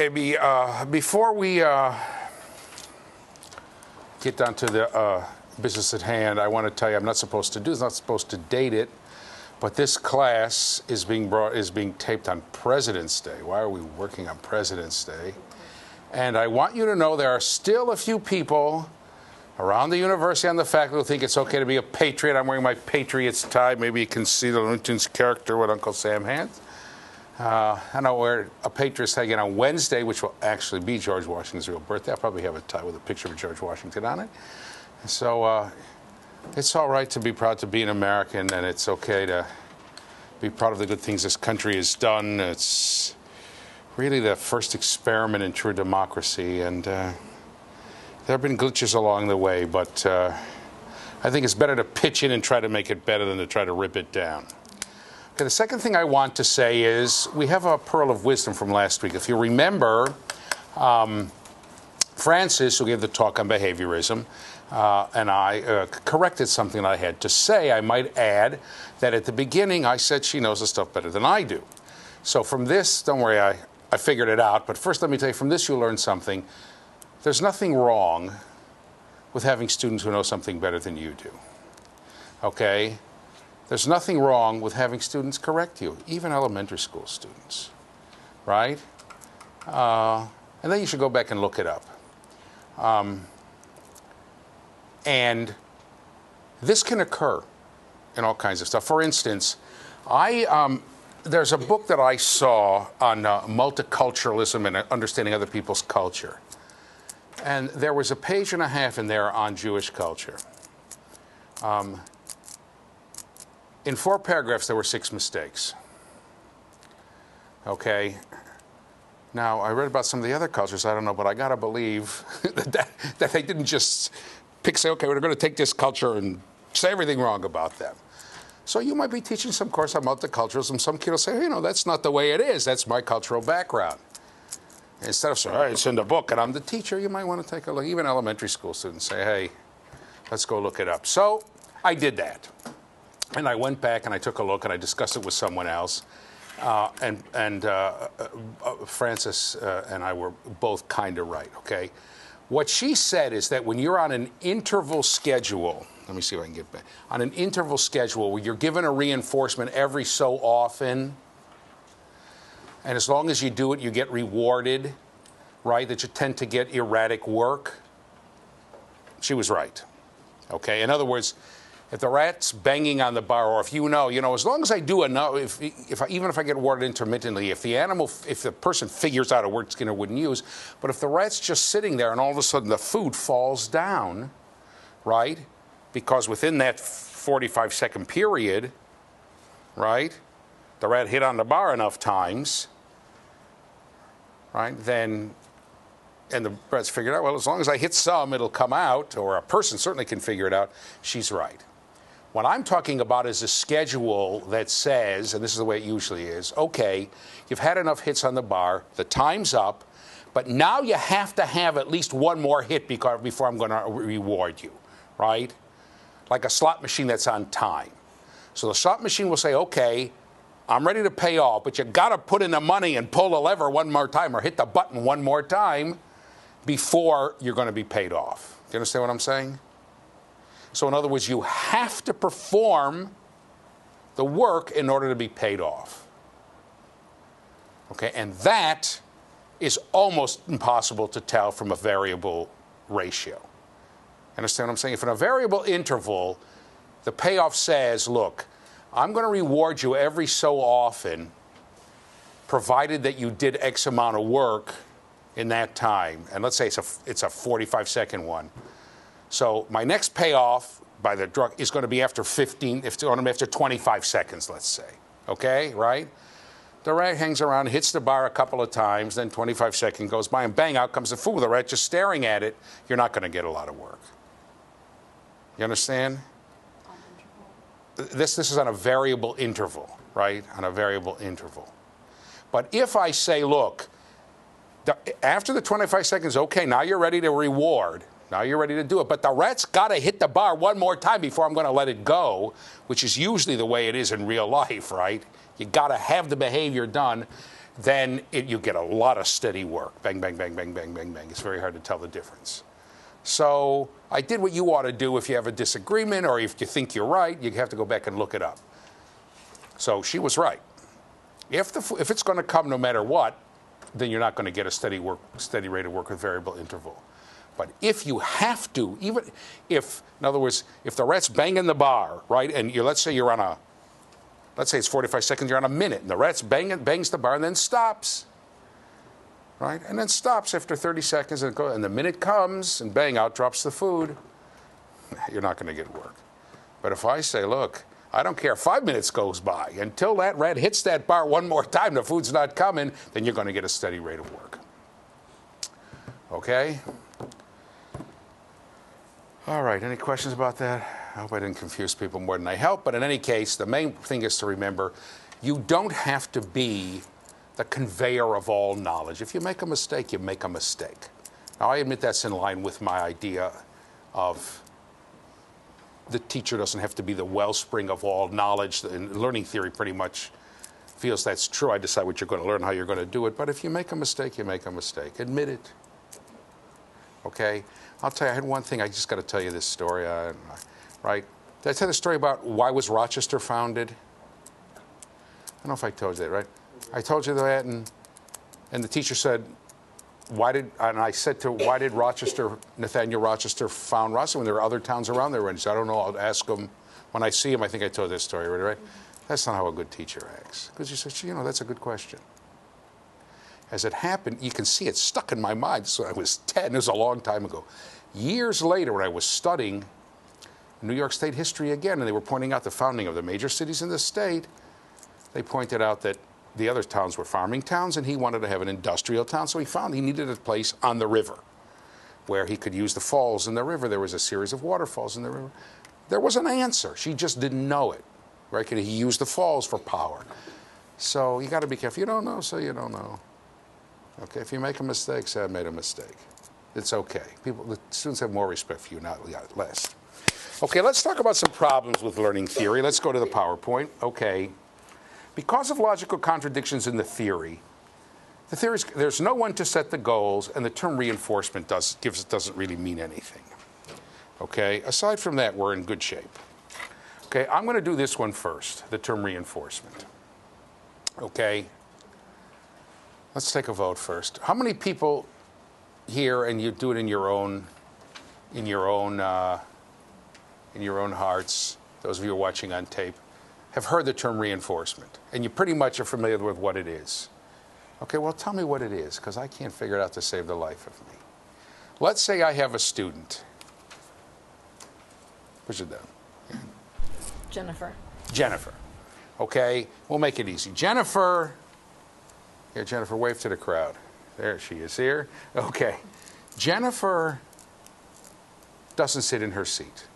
Okay, be, uh, before we uh, get down to the uh, business at hand, I want to tell you I'm not supposed to do this, not supposed to date it, but this class is being brought is being taped on President's Day. Why are we working on President's Day? And I want you to know there are still a few people around the university and the faculty who think it's okay to be a patriot. I'm wearing my Patriots tie. Maybe you can see the Tunes character with Uncle Sam Hands. Uh, and I'll wear a Patriots again on Wednesday, which will actually be George Washington's real birthday. I'll probably have a tie with a picture of George Washington on it. So uh, it's all right to be proud to be an American, and it's okay to be proud of the good things this country has done. It's really the first experiment in true democracy, and uh, there have been glitches along the way, but uh, I think it's better to pitch in and try to make it better than to try to rip it down. Okay, the second thing I want to say is we have a pearl of wisdom from last week. If you remember, um, Frances, who gave the talk on behaviorism, uh, and I uh, corrected something I had to say. I might add that at the beginning I said she knows the stuff better than I do. So from this, don't worry, I, I figured it out. But first, let me tell you from this, you'll learn something. There's nothing wrong with having students who know something better than you do. Okay? There's nothing wrong with having students correct you, even elementary school students. Right? Uh, and then you should go back and look it up. Um, and this can occur in all kinds of stuff. For instance, I um, there's a book that I saw on uh, multiculturalism and understanding other people's culture, and there was a page and a half in there on Jewish culture. Um, in four paragraphs, there were six mistakes. Okay. Now, I read about some of the other cultures. I don't know, but I got to believe that, that they didn't just pick, say, okay, we're going to take this culture and say everything wrong about them. So you might be teaching some course on multiculturalism. Some kid will say, you know, that's not the way it is. That's my cultural background. Instead of saying, all right, it's in the book and I'm the teacher, you might want to take a look. Even elementary school students say, hey, let's go look it up. So I did that. And I went back and I took a look and I discussed it with someone else. Uh, and and uh, uh, uh Frances uh, and I were both kind of right, okay? What she said is that when you're on an interval schedule, let me see if I can get back, on an interval schedule where you're given a reinforcement every so often, and as long as you do it, you get rewarded, right? That you tend to get erratic work. She was right. Okay? In other words, if the rat's banging on the bar, or if you know, you know, as long as I do enough, if, if I, even if I get watered intermittently, if the animal, if the person figures out a word Skinner wouldn't use, but if the rat's just sitting there and all of a sudden the food falls down, right? Because within that 45 second period, right, the rat hit on the bar enough times, right, then and the rat's figured out, well, as long as I hit some, it'll come out, or a person certainly can figure it out. She's right. What I'm talking about is a schedule that says, and this is the way it usually is okay, you've had enough hits on the bar, the time's up, but now you have to have at least one more hit before I'm going to reward you, right? Like a slot machine that's on time. So the slot machine will say, okay, I'm ready to pay off, but you got to put in the money and pull the lever one more time or hit the button one more time before you're going to be paid off. Do you understand what I'm saying? So, in other words, you have to perform the work in order to be paid off. Okay, and that is almost impossible to tell from a variable ratio. Understand what I'm saying? If in a variable interval, the payoff says, look, I'm going to reward you every so often, provided that you did X amount of work in that time. And let's say it's a, it's a 45 second one. So my next payoff by the drug is going to be after 15, if be after 25 seconds, let's say. Okay, right? The rat hangs around, hits the bar a couple of times, then 25 seconds goes by, and bang, out comes the food. The rat just staring at it. You're not going to get a lot of work. You understand? This, this is on a variable interval, right? On a variable interval. But if I say, look, the, after the 25 seconds, okay, now you're ready to reward. Now you're ready to do it. But the rat's got to hit the bar one more time before I'm going to let it go, which is usually the way it is in real life, right? You got to have the behavior done. then it, you get a lot of steady work. Bang, bang, bang, bang, bang, bang, bang. It's very hard to tell the difference. So I did what you ought to do if you have a disagreement or if you think you're right, you have to go back and look it up. So she was right. If, the, if it's going to come no matter what, then you're not going to get a steady work, steady rate of work with variable interval. But if you have to, even if, in other words, if the rat's banging the bar, right, and you, let's say you're on a, let's say it's 45 seconds, you're on a minute, and the rat's banging, bangs the bar and then stops, right, and then stops after 30 seconds, and, and the minute comes, and bang, out drops the food, you're not going to get work. But if I say, look, I don't care. Five minutes goes by. Until that rat hits that bar one more time, the food's not coming, then you're going to get a steady rate of work. Okay? All right, any questions about that? I hope I didn't confuse people more than I helped. But in any case, the main thing is to remember you don't have to be the conveyor of all knowledge. If you make a mistake, you make a mistake. Now, I admit that's in line with my idea of the teacher doesn't have to be the wellspring of all knowledge. And learning theory pretty much feels that's true. I decide what you're going to learn, how you're going to do it. But if you make a mistake, you make a mistake. Admit it. Okay? I'll tell you, I had one thing. I just got to tell you this story. Uh, right? Did I tell the story about why was Rochester founded? I don't know if I told you that, right? I told you that, and, and the teacher said, why did, and I said to, why did Rochester, Nathaniel Rochester found Rochester when there were other towns around there? And he said, I don't know, I'll ask him. When I see him, I think I told this story, right? That's not how a good teacher acts. Because you said, you know, that's a good question. As it happened, you can see it stuck in my mind. So I was 10, it was a long time ago. Years later, when I was studying New York State history again, and they were pointing out the founding of the major cities in the state, they pointed out that the other towns were farming towns, and he wanted to have an industrial town, so he found he needed a place on the river where he could use the falls in the river. There was a series of waterfalls in the river. There was an answer. She just didn't know it. Right? He used the falls for power. So you got to be careful. You don't know, so you don't know. Okay, if you make a mistake, say I made a mistake. It's okay. People, the students have more respect for you, not less. Okay, let's talk about some problems with learning theory. Let's go to the PowerPoint. Okay. Because of logical contradictions in the theory, the theory is, there's no one to set the goals, and the term reinforcement does, gives, doesn't really mean anything. Okay, aside from that, we're in good shape. Okay, I'm going to do this one first, the term reinforcement. Okay, let's take a vote first. How many people here, and you do it in your own, in your own, uh, in your own hearts, those of you watching on tape, have heard the term reinforcement, and you pretty much are familiar with what it is. Okay, well, tell me what it is, because I can't figure it out to save the life of me. Let's say I have a student. Push it down. Jennifer. Jennifer. Okay, we'll make it easy. Jennifer. Here, Jennifer, wave to the crowd. There she is here. Okay. Jennifer doesn't sit in her seat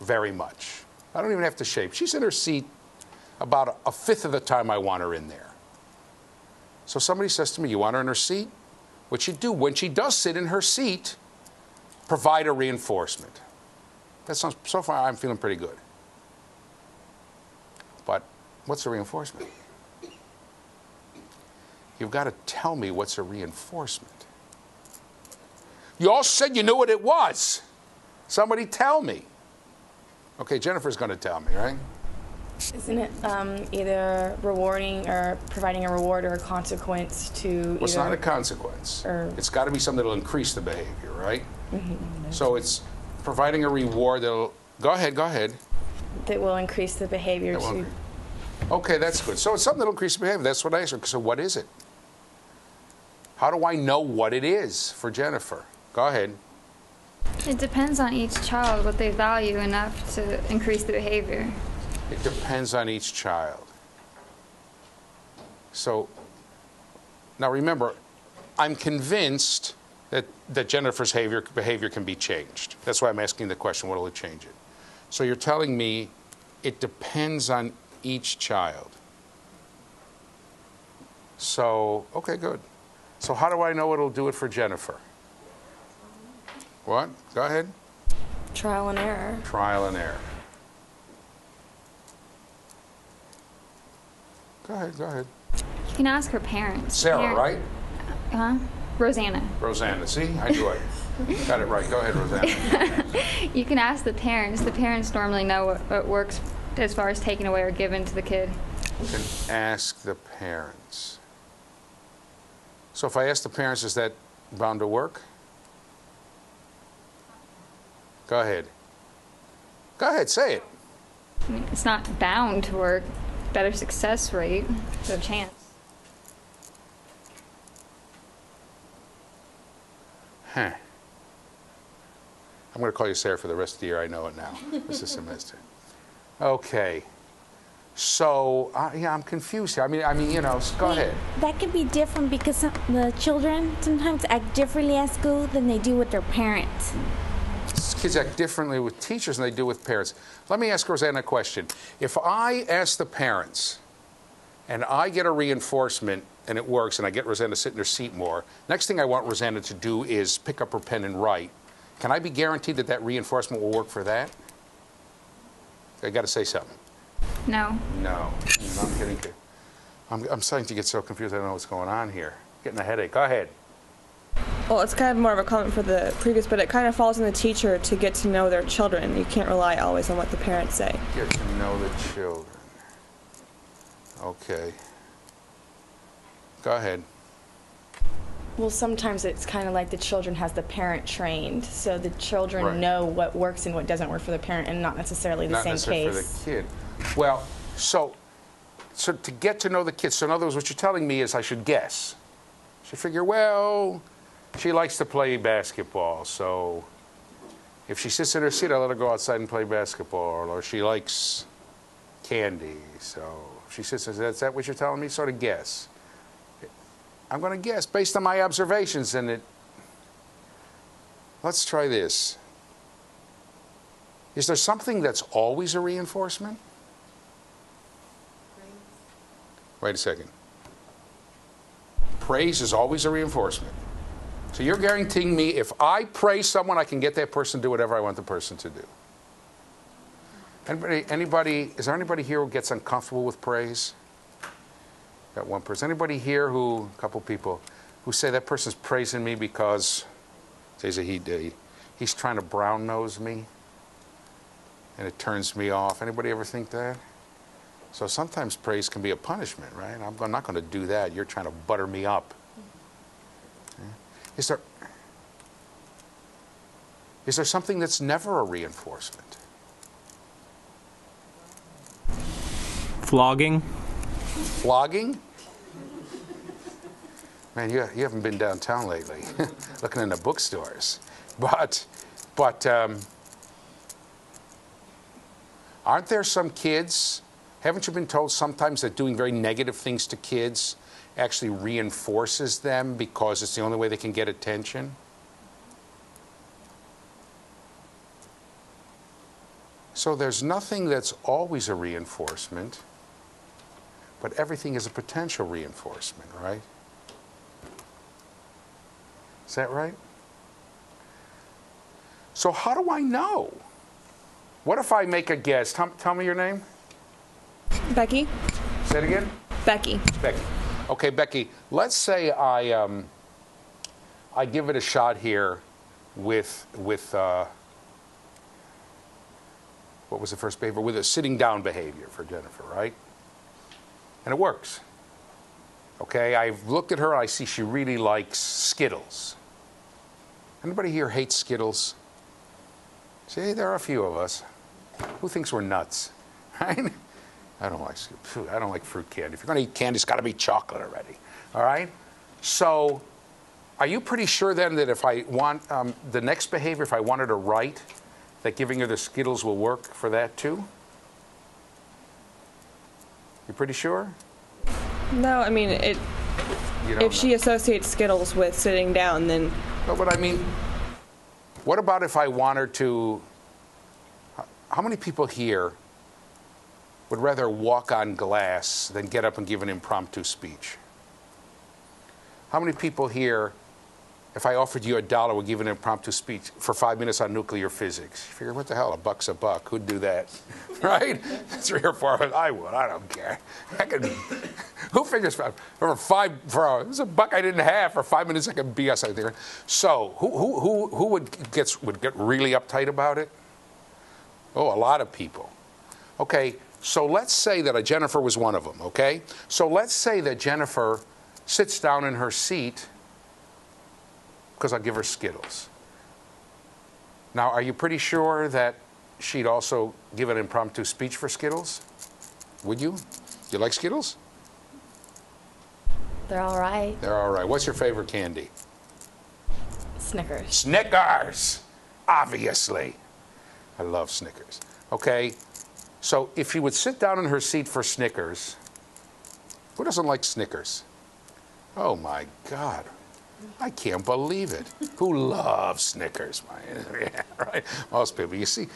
very much. I don't even have to shape. She's in her seat about a fifth of the time I want her in there. So somebody says to me, You want her in her seat? What you do when she does sit in her seat, provide a reinforcement. That sounds, so far, I'm feeling pretty good. But what's the reinforcement? You've got to tell me what's a reinforcement. You all said you knew what it was. Somebody tell me. Okay, Jennifer's going to tell me, right? Isn't it um, either rewarding or providing a reward or a consequence to? Well, it's not a consequence. Or, it's got to be something that'll increase the behavior, right? Mm-hmm. So it's providing a reward that'll. Go ahead. Go ahead. That will increase the behavior to. Okay, that's good. So it's something that'll increase the behavior. That's what I asked. So what is it? How do I know what it is for Jennifer? Go ahead. It depends on each child what they value enough to increase the behavior. It depends on each child. So now remember, I'm convinced that, that Jennifer's behavior, behavior can be changed. That's why I'm asking the question what will it change it? So you're telling me it depends on each child. So, okay, good. So, how do I know it'll do it for Jennifer? What? Go ahead. Trial and error. Trial and error. Go ahead, go ahead. You can ask her parents. Sarah, Parent- right? Huh? Rosanna. Rosanna. See, I knew it. Got it right. Go ahead, Rosanna. You can ask the parents. The parents normally know what, what works as far as taking away or given to the kid. You can ask the parents. So if I ask the parents, is that bound to work? Go ahead. Go ahead, say it. It's not bound to work. Better success rate, so chance. Huh. I'm going to call you Sarah for the rest of the year. I know it now. This is semester. Okay. So, uh, yeah, I'm confused here. I mean, I mean, you know, go ahead. That can be different because some, the children sometimes act differently at school than they do with their parents. Kids act differently with teachers than they do with parents. Let me ask Rosanna a question. If I ask the parents and I get a reinforcement and it works and I get Rosanna to sit in her seat more, next thing I want Rosanna to do is pick up her pen and write. Can I be guaranteed that that reinforcement will work for that? I got to say something. No. No. I'm getting. I'm, I'm starting to get so confused. I don't know what's going on here. Getting a headache. Go ahead. Well, it's kind of more of a comment for the previous, but it kind of falls on the teacher to get to know their children. You can't rely always on what the parents say. Get to know the children. Okay. Go ahead. Well, sometimes it's kind of like the children has the parent trained, so the children Right. know what works and what doesn't work for the parent, and not necessarily the Not same necessarily case. for the kid. Well, so, so to get to know the kids. So in other words, what you're telling me is I should guess. I should figure, well, she likes to play basketball, so if she sits in her seat, I let her go outside and play basketball. Or she likes candy, so she sits. Is that what you're telling me? Sort of guess. I'm going to guess based on my observations, and it. Let's try this. Is there something that's always a reinforcement? Wait a second. Praise is always a reinforcement. So you're guaranteeing me if I praise someone, I can get that person to do whatever I want the person to do. Anybody, anybody is there anybody here who gets uncomfortable with praise? Got one person. Anybody here who, a couple people, who say that person's praising me because, say that he, he, he's trying to brown nose me? and it turns me off. Anybody ever think that? So sometimes praise can be a punishment, right? I'm not going to do that. You're trying to butter me up. Okay. Is there is there something that's never a reinforcement? Flogging. Flogging? Man, you, you haven't been downtown lately, looking in the bookstores. But, but um, aren't there some kids? Haven't you been told sometimes that doing very negative things to kids actually reinforces them because it's the only way they can get attention? So there's nothing that's always a reinforcement, but everything is a potential reinforcement, right? Is that right? So how do I know? What if I make a guess? Tell, tell me your name. Becky? Say it again. Becky. Becky. Okay, Becky. Let's say I um, I give it a shot here with with uh, what was the first behavior? With a sitting down behavior for Jennifer, right? And it works. Okay, I've looked at her. I see she really likes Skittles. Anybody here hates Skittles? See, there are a few of us. Who thinks we're nuts, right? I don't like phew, I don't like fruit candy. If you're going to eat candy, it's got to be chocolate already. All right. So, are you pretty sure then that if I want um, the next behavior, if I wanted to write, that giving her the Skittles will work for that too? You pretty sure? No, I mean, it, if she associates Skittles with sitting down, then but I mean, what about if I want her to? How many people here would rather walk on glass than get up and give an impromptu speech? How many people here if I offered you a dollar, we'd give an impromptu speech for five minutes on nuclear physics. You figure, what the hell? A buck's a buck. Who'd do that? right? Three or four. of us. I would. I don't care. I could, who figures five? For five, for a, it's a buck I didn't have. For five minutes, I could BS out there. So, who, who, who, who would, gets, would get really uptight about it? Oh, a lot of people. Okay, so let's say that a Jennifer was one of them, okay? So let's say that Jennifer sits down in her seat because I'll give her Skittles. Now, are you pretty sure that she'd also give an impromptu speech for Skittles? Would you? You like Skittles? They're all right. They're all right. What's your favorite candy? Snickers. Snickers, obviously. I love Snickers. Okay, so if she would sit down in her seat for Snickers, who doesn't like Snickers? Oh my God. I can't believe it. Who loves Snickers? Right? Most people. You see,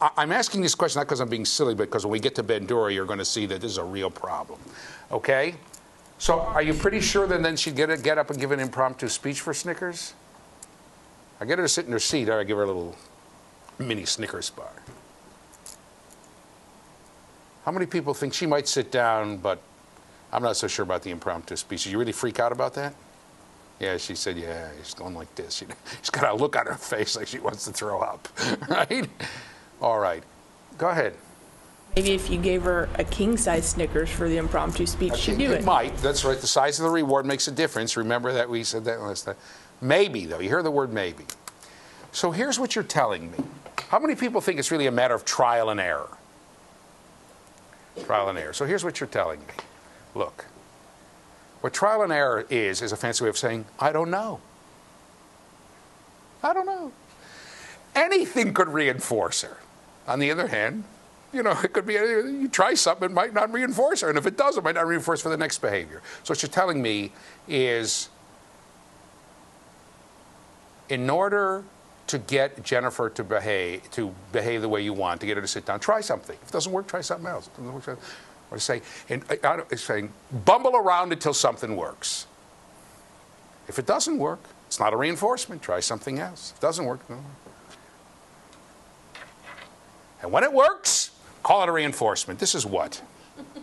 I- I'm asking this question not because I'm being silly, but because when we get to Bandura, you're going to see that this is a real problem. Okay? So are you pretty sure that then she'd get, get up and give an impromptu speech for Snickers? I get her to sit in her seat, or I give her a little mini Snickers bar. How many people think she might sit down, but I'm not so sure about the impromptu speech? Did you really freak out about that? Yeah, she said, yeah, she's going like this. She, she's got a look on her face like she wants to throw up, right? All right. Go ahead. Maybe if you gave her a king size Snickers for the impromptu speech, she'd do it it. might. That's right. The size of the reward makes a difference. Remember that we said that last time. Maybe, though. You hear the word maybe. So here's what you're telling me. How many people think it's really a matter of trial and error? Trial and error. So here's what you're telling me. Look, what trial and error is, is a fancy way of saying, I don't know. I don't know. Anything could reinforce her. On the other hand, you know, it could be. You try something, it might not reinforce her. And if it does, it might not reinforce for the next behavior. So what you're telling me is in order to get Jennifer to behave to behave the way you want, to get her to sit down, try something. If it doesn't work, try something else. Work, try- or say, and uh, I- I saying, bumble around until something works. If it doesn't work, it's not a reinforcement. Try something else. If it doesn't work, no. And when it works, call it a reinforcement. This is what?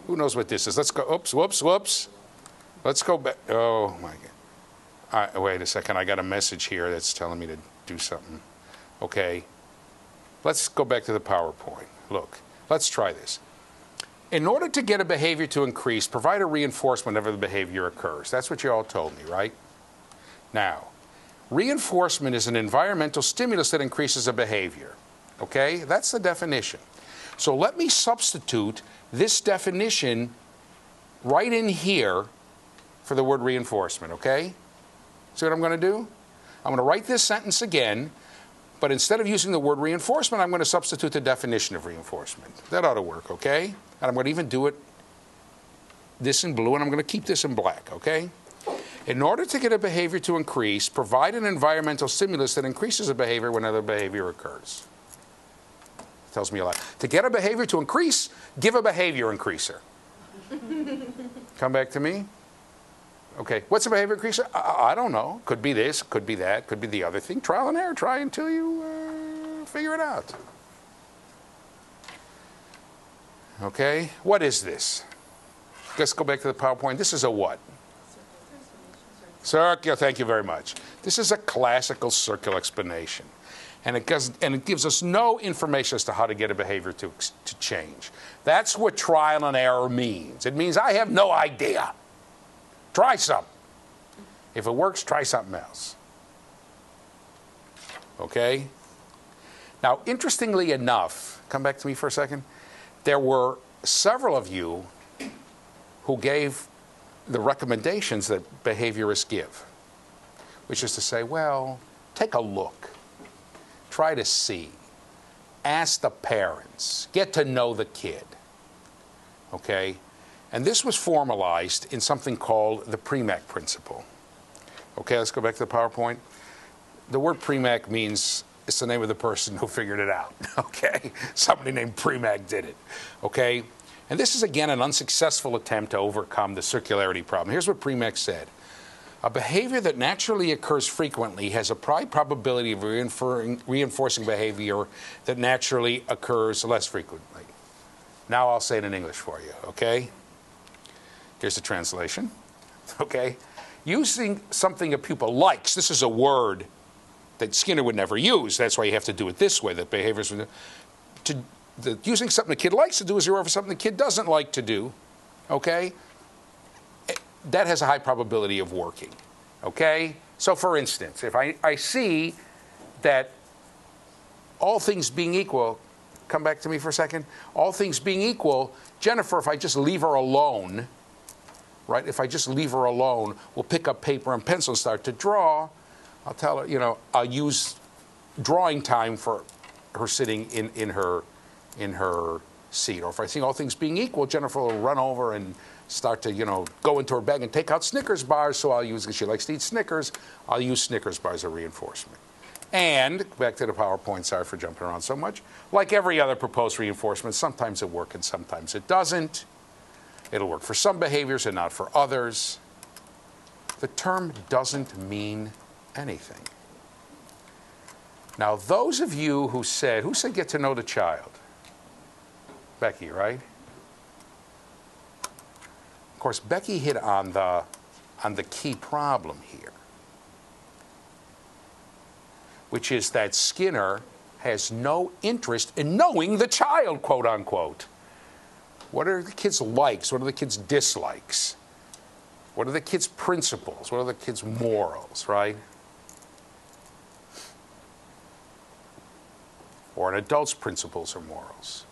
Who knows what this is? Let's go. Oops, whoops, whoops. Let's go back. Oh my God. Right, wait a second. I got a message here that's telling me to do something. Okay. Let's go back to the PowerPoint. Look, let's try this. In order to get a behavior to increase, provide a reinforcement whenever the behavior occurs. That's what you all told me, right? Now, reinforcement is an environmental stimulus that increases a behavior. Okay? That's the definition. So let me substitute this definition right in here for the word reinforcement, okay? See what I'm going to do? I'm going to write this sentence again, but instead of using the word reinforcement, I'm going to substitute the definition of reinforcement. That ought to work, okay? And I'm going to even do it this in blue, and I'm going to keep this in black, okay? In order to get a behavior to increase, provide an environmental stimulus that increases a behavior when other behavior occurs. It Tells me a lot. To get a behavior to increase, give a behavior increaser. Come back to me. Okay, what's a behavior increaser? I, I don't know. Could be this, could be that, could be the other thing. Trial and error. Try until you uh, figure it out. Okay, what is this? Let's go back to the PowerPoint. This is a what? Circular, thank you very much. This is a classical circular explanation. And it, does, and it gives us no information as to how to get a behavior to, to change. That's what trial and error means. It means I have no idea. Try something. If it works, try something else. Okay? Now, interestingly enough, come back to me for a second. There were several of you who gave the recommendations that behaviorists give, which is to say, well, take a look, try to see, ask the parents, get to know the kid. Okay? And this was formalized in something called the Premack principle. Okay, let's go back to the PowerPoint. The word Premack means it's the name of the person who figured it out. Okay? Somebody named Premack did it. Okay? And this is again an unsuccessful attempt to overcome the circularity problem. Here's what Premack said A behavior that naturally occurs frequently has a high probability of reinforcing behavior that naturally occurs less frequently. Now I'll say it in English for you, okay? Here's the translation, okay? Using something a pupil likes, this is a word that Skinner would never use. That's why you have to do it this way, that behaviors. would. To, the, using something the kid likes to do is over something the kid doesn't like to do, okay? Eh, that has a high probability of working. Okay? So, for instance, if I, I see that all things being equal, come back to me for a second. All things being equal, Jennifer, if I just leave her alone, right, if I just leave her alone, will pick up paper and pencil and start to draw, I'll tell her, you know, I'll use drawing time for her sitting in, in her in her seat. Or if I see all things being equal, Jennifer will run over and start to, you know, go into her bag and take out Snickers bars. So I'll use, because she likes to eat Snickers, I'll use Snickers bars as a reinforcement. And back to the PowerPoint, sorry for jumping around so much. Like every other proposed reinforcement, sometimes it works and sometimes it doesn't. It'll work for some behaviors and not for others. The term doesn't mean anything. Now, those of you who said, who said get to know the child? Becky, right? Of course, Becky hit on the, on the key problem here, which is that Skinner has no interest in knowing the child, quote unquote. What are the kids' likes? What are the kids' dislikes? What are the kids' principles? What are the kids' morals, right? Or an adult's principles or morals.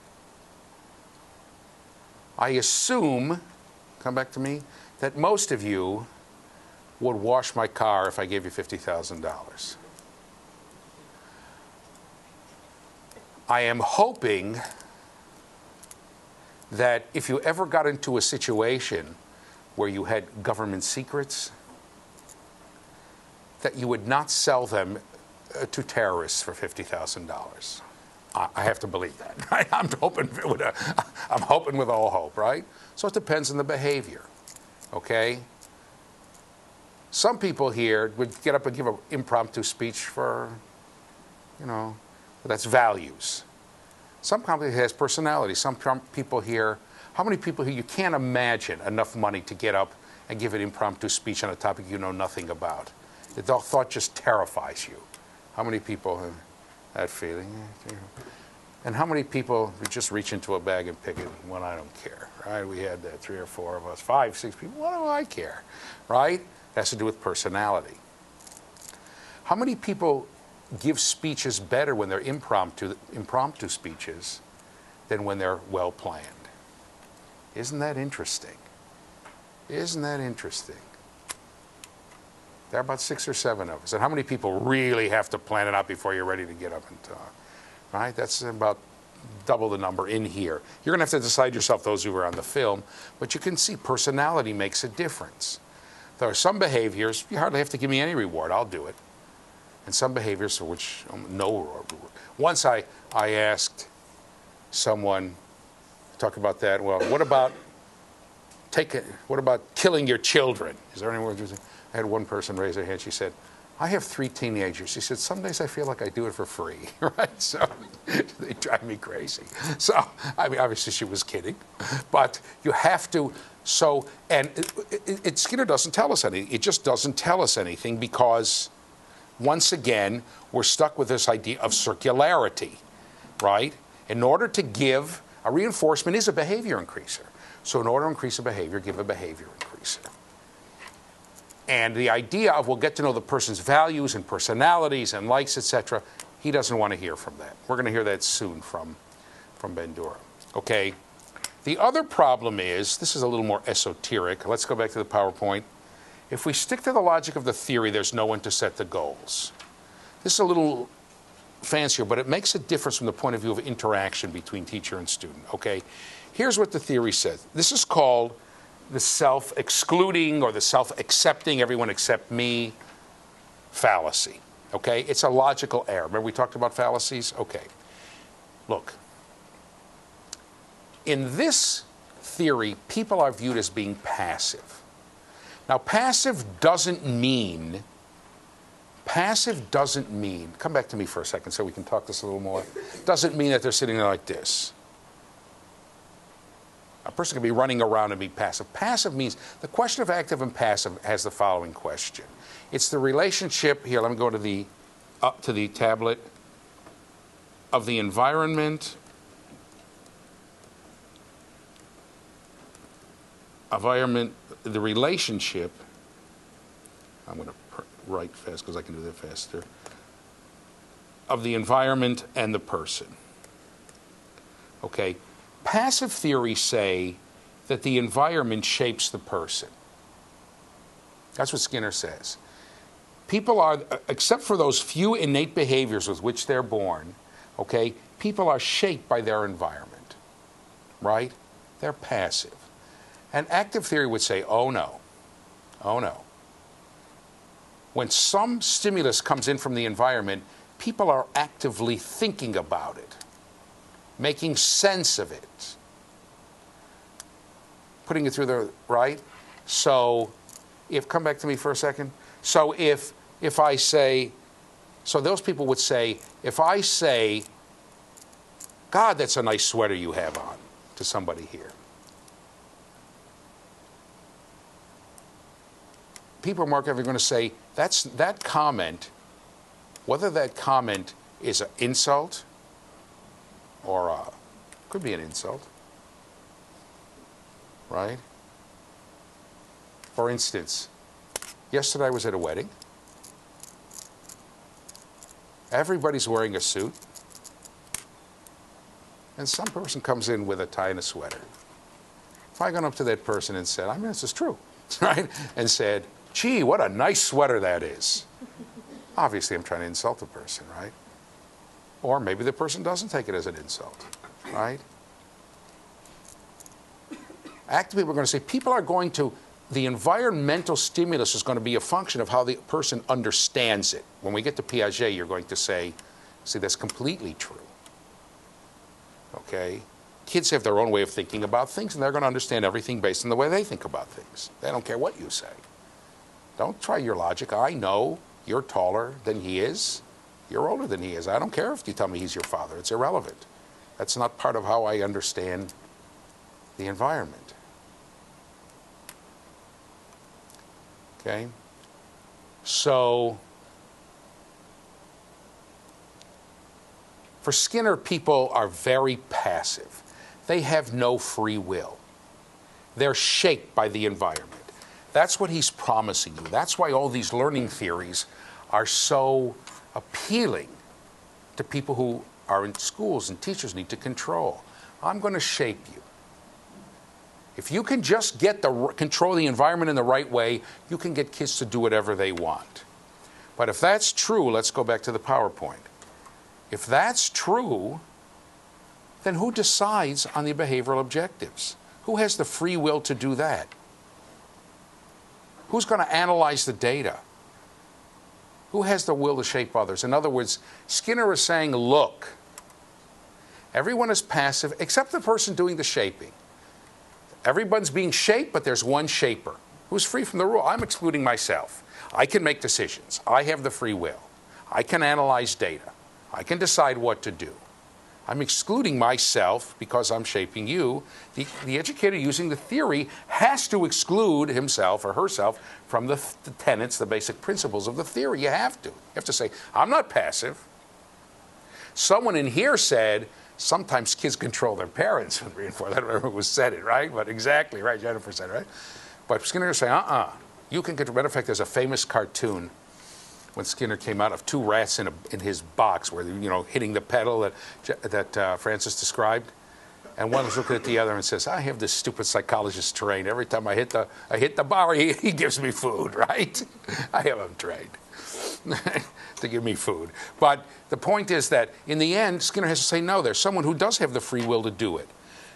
I assume, come back to me, that most of you would wash my car if I gave you $50,000. I am hoping that if you ever got into a situation where you had government secrets, that you would not sell them uh, to terrorists for $50,000. I I have to believe that. I'm hoping with a, I'm hoping with all hope, right? So it depends on the behavior. Okay. Some people here would get up and give an impromptu speech for, you know, that's values. Some company has personality. Some people here, how many people here you can't imagine enough money to get up and give an impromptu speech on a topic you know nothing about? The thought just terrifies you. How many people have that feeling? And how many people just reach into a bag and pick it when I don't care, right? We had uh, three or four of us, five, six people. What do I care, right? Has to do with personality. How many people give speeches better when they're impromptu, impromptu speeches than when they're well planned? Isn't that interesting? Isn't that interesting? There are about six or seven of us. And how many people really have to plan it out before you're ready to get up and talk? Right? That's about double the number in here. You're going to have to decide yourself, those who are on the film, but you can see personality makes a difference. There are some behaviors, you hardly have to give me any reward, I'll do it. And some behaviors for which um, no reward. Once I, I asked someone, talk about that, well, what about take it, what about killing your children? Is there anyone I had one person raise their hand. She said, I have three teenagers. She said, some days I feel like I do it for free, right? So they drive me crazy. So, I mean, obviously she was kidding, but you have to. So, and it, it, it, Skinner doesn't tell us anything. It just doesn't tell us anything because, once again, we're stuck with this idea of circularity, right? In order to give, a reinforcement is a behavior increaser. So, in order to increase a behavior, give a behavior increaser. And the idea of we'll get to know the person's values and personalities and likes, etc., he doesn't want to hear from that. We're going to hear that soon from, from Bandura. Okay. The other problem is this is a little more esoteric. Let's go back to the PowerPoint. If we stick to the logic of the theory, there's no one to set the goals. This is a little fancier, but it makes a difference from the point of view of interaction between teacher and student. Okay. Here's what the theory says. This is called the self excluding or the self accepting, everyone except me fallacy. Okay? It's a logical error. Remember we talked about fallacies? Okay. Look, in this theory, people are viewed as being passive. Now, passive doesn't mean, passive doesn't mean, come back to me for a second so we can talk this a little more. Doesn't mean that they're sitting there like this. A person can be running around and be passive. Passive means the question of active and passive has the following question. It's the relationship here. Let me go to the up to the tablet of the environment environment the relationship I'm going to write fast because I can do that faster of the environment and the person. Okay, passive theories say that the environment shapes the person. That's what Skinner says. People are, uh, except for those few innate behaviors with which they're born, okay, people are shaped by their environment, right? They're passive. And active theory would say, oh no, oh no. When some stimulus comes in from the environment, people are actively thinking about it, making sense of it, putting it through the right. So, if come back to me for a second. So if if I say, so those people would say, if I say, God, that's a nice sweater you have on, to somebody here. People are more likely going to say, that's that comment, whether that comment is an insult or a, could be an insult, right? For instance, yesterday I was at a wedding. Everybody's wearing a suit. And some person comes in with a tie and a sweater. If I gone up to that person and said, I mean, this is true, right? And said, gee, what a nice sweater that is. Obviously, I'm trying to insult the person, right? Or maybe the person doesn't take it as an insult, right? Active people are going to say people are going to, the environmental stimulus is going to be a function of how the person understands it. When we get to Piaget, you're going to say, see, that's completely true. Okay? Kids have their own way of thinking about things, and they're going to understand everything based on the way they think about things. They don't care what you say. Don't try your logic. I know you're taller than he is. You're older than he is. I don't care if you tell me he's your father. It's irrelevant. That's not part of how I understand the environment. Okay? So, for Skinner, people are very passive. They have no free will. They're shaped by the environment. That's what he's promising you. That's why all these learning theories are so appealing to people who are in schools and teachers need to control. I'm going to shape you. If you can just get the control the environment in the right way, you can get kids to do whatever they want. But if that's true, let's go back to the PowerPoint. If that's true, then who decides on the behavioral objectives? Who has the free will to do that? Who's going to analyze the data? Who has the will to shape others? In other words, Skinner is saying, look, everyone is passive except the person doing the shaping. Everyone's being shaped, but there's one shaper who's free from the rule. I'm excluding myself. I can make decisions. I have the free will. I can analyze data. I can decide what to do. I'm excluding myself because I'm shaping you. The, the educator using the theory has to exclude himself or herself from the, the tenets, the basic principles of the theory. You have to. You have to say, I'm not passive. Someone in here said, sometimes kids control their parents with reinforcement. I don't remember who said it, right? But exactly, right? Jennifer said it, right? But Skinner say, uh-uh. You can control. Matter of fact, there's a famous cartoon when Skinner came out of two rats in, a, in his box, where you know hitting the pedal that that uh, Frances described, and one is looking at the other and says, "I have this stupid psychologist trained. Every time I hit the I hit the bar, he, he gives me food. Right? I have him trained." to give me food. But the point is that in the end, Skinner has to say, no, there's someone who does have the free will to do it.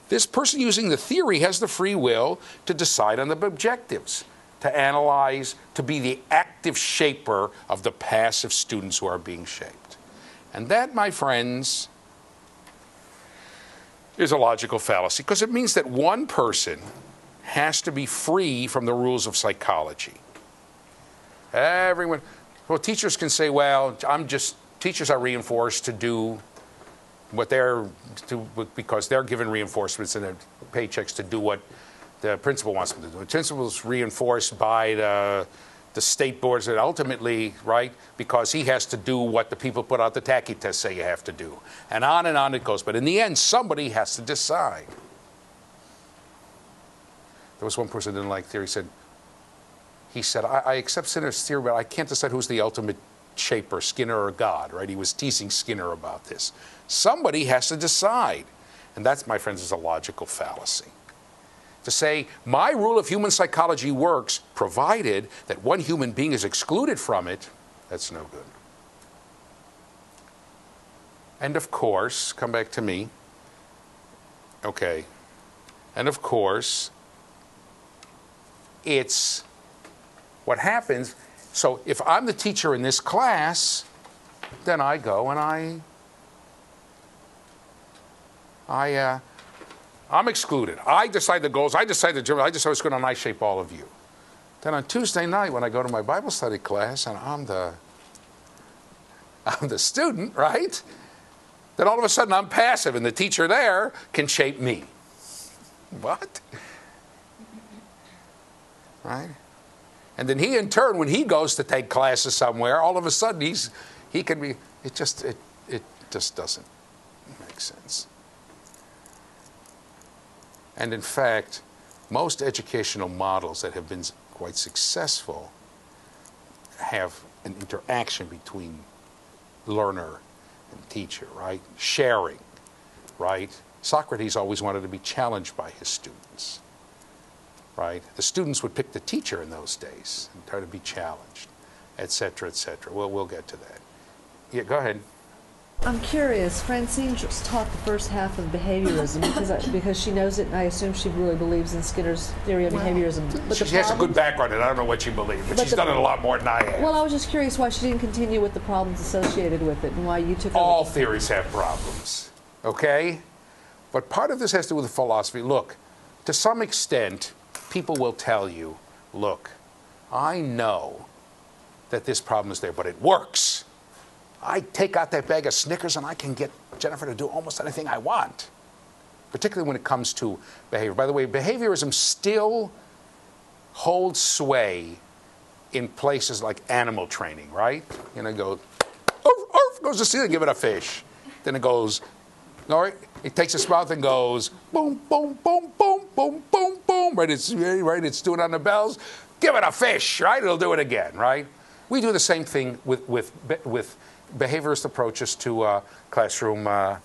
This person using the theory has the free will to decide on the objectives to analyze, to be the active shaper of the passive students who are being shaped. And that, my friends, is a logical fallacy because it means that one person has to be free from the rules of psychology. Everyone, well, teachers can say, well, I'm just, teachers are reinforced to do what they're, to, because they're given reinforcements and paychecks to do what the principal wants them to do. The principal's reinforced by the, the state boards and ultimately, right, because he has to do what the people put out the tacky tests say you have to do. And on and on it goes. But in the end, somebody has to decide. There was one person who didn't like theory, said, he said, I, I accept Skinner's theory, but I can't decide who's the ultimate shaper, Skinner or God, right? He was teasing Skinner about this. Somebody has to decide. And that's, my friends, is a logical fallacy. To say, my rule of human psychology works, provided that one human being is excluded from it, that's no good. And of course, come back to me. Okay. And of course, it's what happens. So if I'm the teacher in this class, then I go and I, I, uh, I'm excluded. I decide the goals. I decide the job. I decide what's going to nice shape all of you. Then on Tuesday night, when I go to my Bible study class and I'm the, I'm the student, right? Then all of a sudden I'm passive, and the teacher there can shape me. What? Right? And then he, in turn, when he goes to take classes somewhere, all of a sudden he's, he can be, it just, it, it just doesn't make sense. And in fact, most educational models that have been quite successful have an interaction between learner and teacher, right? Sharing, right? Socrates always wanted to be challenged by his students right? The students would pick the teacher in those days and try to be challenged, et cetera, et cetera. Well, we'll get to that. Yeah, go ahead. I'm curious. Francine just taught the first half of behaviorism because I, because she knows it, and I assume she really believes in Skinner's theory of behaviorism. But She the has a good background, and I don't know what she believes, but, But she's the- done it a lot more than I have. Well, I was just curious why she didn't continue with the problems associated with it, and why you took All over. theories have problems, okay? But part of this has to do with philosophy. Look, to some extent, people will tell you, look, I know that this problem is there, but it works. I take out that bag of Snickers and I can get Jennifer to do almost anything I want, particularly when it comes to behavior. By the way, behaviorism still holds sway in places like animal training, right? You know, go, arf, arf, goes to sea, give it a fish. Then it goes, all right, it takes its mouth and goes, boom, boom, boom, boom, boom, boom, boom, right? It's right, it's doing on the bells. Give it a fish, right? It'll do it again, right? We do the same thing with with with behaviorist approaches to uh, classroom uh,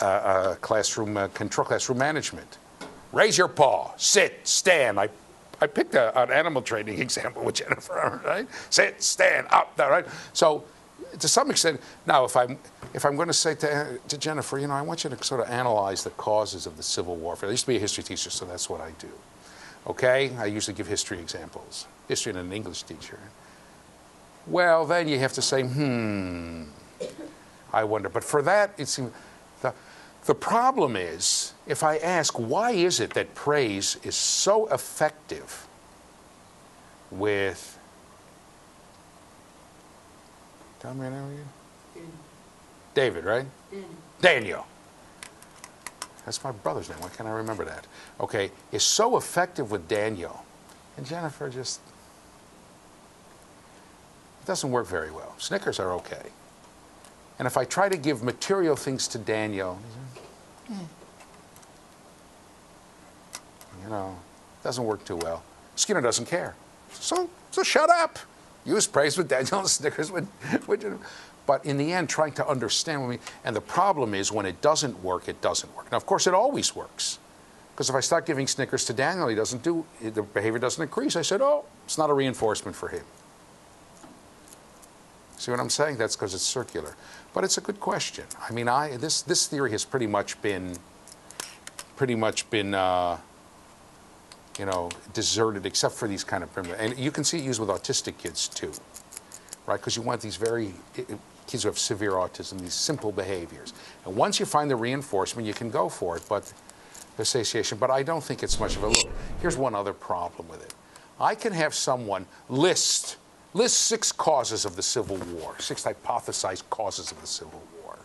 uh, uh, classroom uh, control, classroom management. Raise your paw, sit, stand. I I picked a, an animal training example with Jennifer, right? Sit, stand, up, right? So, to some extent, now if I'm if I'm going to say to, to Jennifer, you know, I want you to sort of analyze the causes of the Civil War. I used to be a history teacher, so that's what I do. Okay, I usually give history examples, history and an English teacher. Well, then you have to say, hmm, I wonder. But for that, it seems the, the problem is if I ask, why is it that praise is so effective with. Tell me name again? David, right? Daniel. That's my brother's name. Why can't I remember that? Okay, is so effective with Daniel. And Jennifer just. It doesn't work very well. Snickers are okay. And if I try to give material things to Daniel, you know, it doesn't work too well. Skinner doesn't care. So, so shut up. Use praise with Daniel and Snickers with, with. But in the end, trying to understand what me. And the problem is when it doesn't work, it doesn't work. Now, of course, it always works. Because if I start giving Snickers to Daniel, he doesn't do, the behavior doesn't increase. I said, oh, it's not a reinforcement for him. See what I'm saying? That's because it's circular. But it's a good question. I mean, I, this, this theory has pretty much been, pretty much been, uh, you know, deserted except for these kind of primitive. And you can see it used with autistic kids too, right? Because you want these very kids who have severe autism, these simple behaviors. And once you find the reinforcement, you can go for it. But association, but I don't think it's much of a look. Here's one other problem with it. I can have someone list list six causes of the Civil War, six hypothesized causes of the Civil War.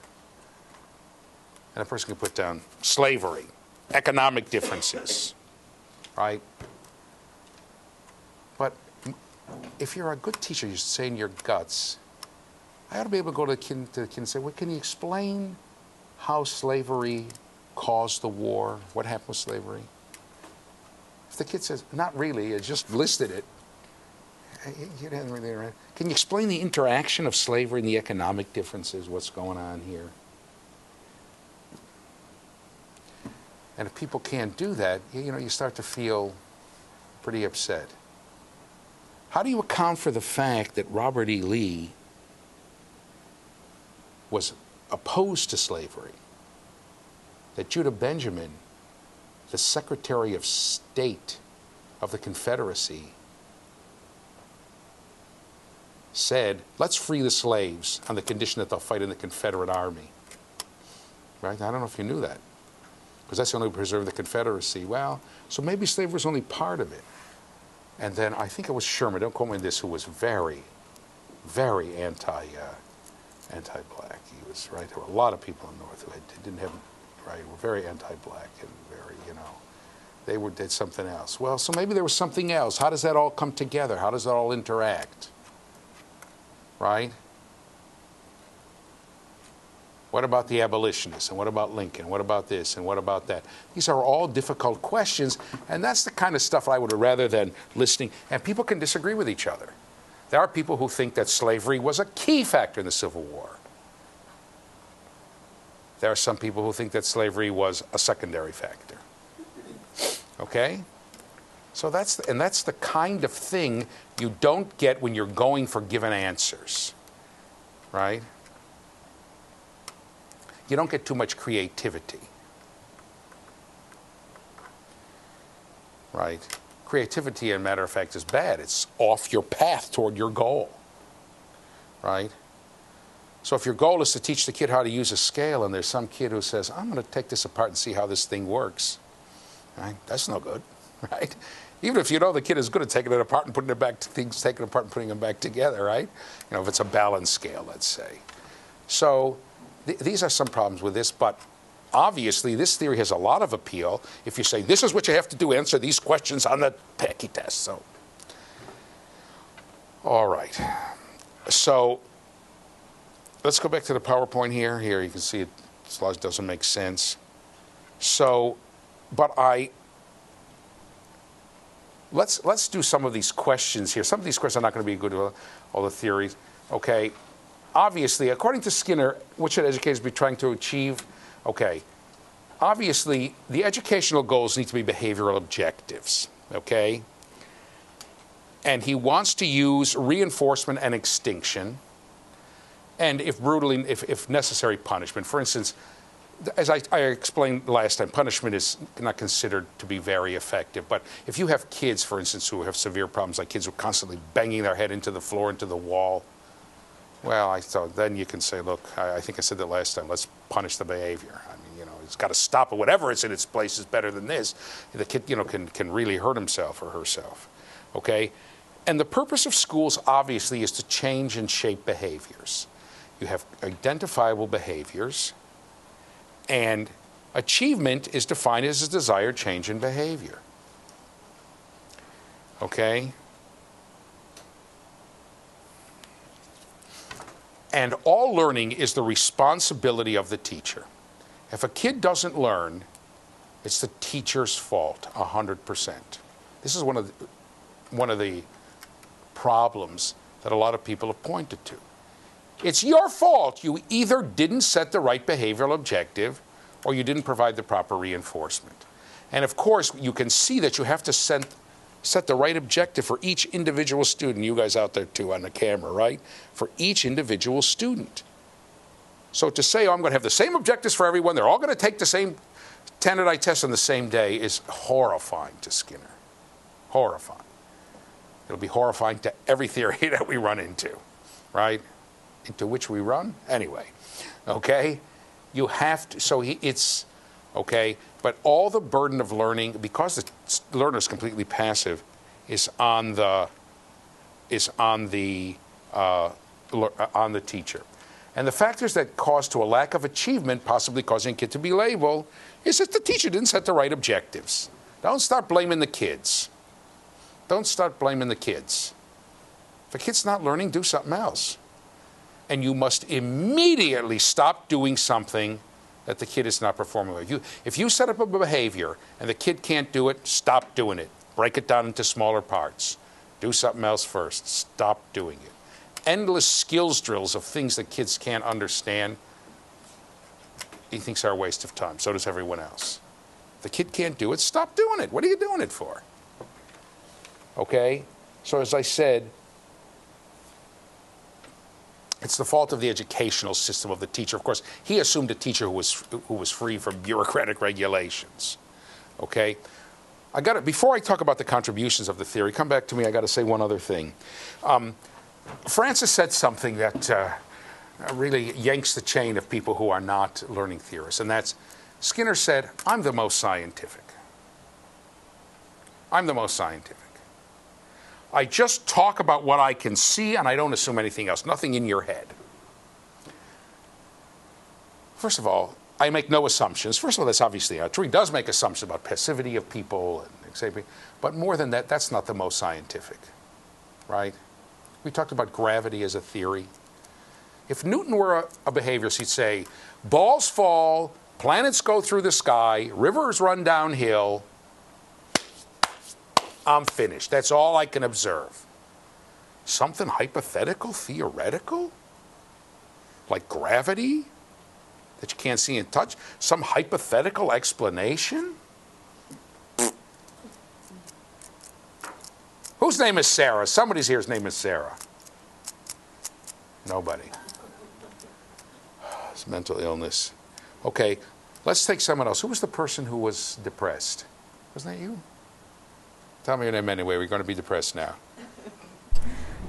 And a person can put down slavery, economic differences, right? But if you're a good teacher, you say in your guts, I ought to be able to go to the kid, to the kid and say, well, can you explain how slavery caused the war? What happened with slavery? If the kid says, not really, it just listed it, you didn't really, can you explain the interaction of slavery and the economic differences, what's going on here? And if people can't do that, you, you know, you start to feel pretty upset. How do you account for the fact that Robert E. Lee was opposed to slavery? That Judah Benjamin, the Secretary of State of the Confederacy, said, let's free the slaves on the condition that they'll fight in the Confederate Army. Right? I don't know if you knew that. Because that's the only way to preserve the Confederacy. Well, so maybe slavery was only part of it. And then I think it was Sherman, don't quote me on this, who was very, very anti, uh, anti-black. He was right. There were a lot of people in the North who had, didn't have, right, were very anti-black and very, you know, they were did something else. Well, so maybe there was something else. How does that all come together? How does that all interact? Right? What about the abolitionists? And what about Lincoln? What about this? And what about that? These are all difficult questions, and that's the kind of stuff I would rather than listening. And people can disagree with each other. There are people who think that slavery was a key factor in the Civil War. There are some people who think that slavery was a secondary factor. Okay? So that's the, and that's the kind of thing you don't get when you're going for given answers. Right? you don't get too much creativity. Right? Creativity, as a matter of fact, is bad. It's off your path toward your goal. Right? So if your goal is to teach the kid how to use a scale, and there's some kid who says, I'm going to take this apart and see how this thing works, right? That's no good, right? Even if you know the kid is good at taking it apart and putting it back, things taking it apart and putting them back together, right? You know, if it's a balance scale, let's say. So th- these are some problems with this, but obviously this theory has a lot of appeal if you say this is what you have to do answer these questions on the Pecky test so all right so let's go back to the powerpoint here here you can see it slide doesn't make sense so but i let's let's do some of these questions here some of these questions are not going to be good with all the theories okay obviously, according to Skinner, what should educators be trying to achieve? Okay, obviously, the educational goals need to be behavioral objectives, okay? And he wants to use reinforcement and extinction, and if brutally, if, if necessary, punishment. For instance, as I, I, explained last time, punishment is not considered to be very effective. But if you have kids, for instance, who have severe problems, like kids who are constantly banging their head into the floor, into the wall, well, I thought then you can say, look, I, I think I said that last time. Let's punish the behavior. I mean, you know, it's got to stop it. Whatever is in its place is better than this. The kid, you know, can can really hurt himself or herself. Okay, and the purpose of schools obviously is to change and shape behaviors. You have identifiable behaviors, and achievement is defined as a desired change in behavior. Okay. And all learning is the responsibility of the teacher. If a kid doesn't learn, it's the teacher's fault, 100%. This is one of the, one of the problems that a lot of people have pointed to. It's your fault. You either didn't set the right behavioral objective or you didn't provide the proper reinforcement. And of course, you can see that you have to set set the right objective for each individual student. You guys out there too on the camera, right? For each individual student. So to say, oh, I'm going to have the same objectives for everyone, they're all going to take the same Tannerite test on the same day is horrifying to Skinner. Horrifying. It'll be horrifying to every theory that we run into, right? Into which we run? Anyway, okay? You have to, so he, it's, Okay? But all the burden of learning, because the learner is completely passive, is on the is on the uh, uh, on the teacher. And the factors that cause to a lack of achievement, possibly causing a kid to be labeled, is that the teacher didn't set the right objectives. Don't start blaming the kids. Don't start blaming the kids. If a kid's not learning, do something else. And you must immediately stop doing something that the kid is not performing. If you, if you set up a behavior and the kid can't do it, stop doing it. Break it down into smaller parts. Do something else first. Stop doing it. Endless skills drills of things that kids can't understand, he thinks are a waste of time. So does everyone else. If the kid can't do it, stop doing it. What are you doing it for? Okay? So, as I said, it's the fault of the educational system of the teacher. Of course, he assumed a teacher who was who was free from bureaucratic regulations. Okay, I got it. Before I talk about the contributions of the theory, come back to me. I got to say one other thing. Um, Frances said something that uh, really yanks the chain of people who are not learning theorists, and that's Skinner said, "I'm the most scientific. I'm the most scientific." I just talk about what I can see and I don't assume anything else, nothing in your head. First of all, I make no assumptions. First of all, that's obviously not true. He does make assumptions about passivity of people and. But more than that, that's not the most scientific, right? We talked about gravity as a theory. If Newton were a, a behaviorist, he'd say, balls fall, planets go through the sky, rivers run downhill, I'm finished. That's all I can observe. Something hypothetical, theoretical? Like gravity that you can't see and touch? Some hypothetical explanation? Whose name is Sarah? Somebody's here's name is Sarah. Nobody. It's mental illness. Okay, let's take someone else. Who was the person who was depressed? Wasn't that you? Tell me your name anyway. We're going to be depressed now.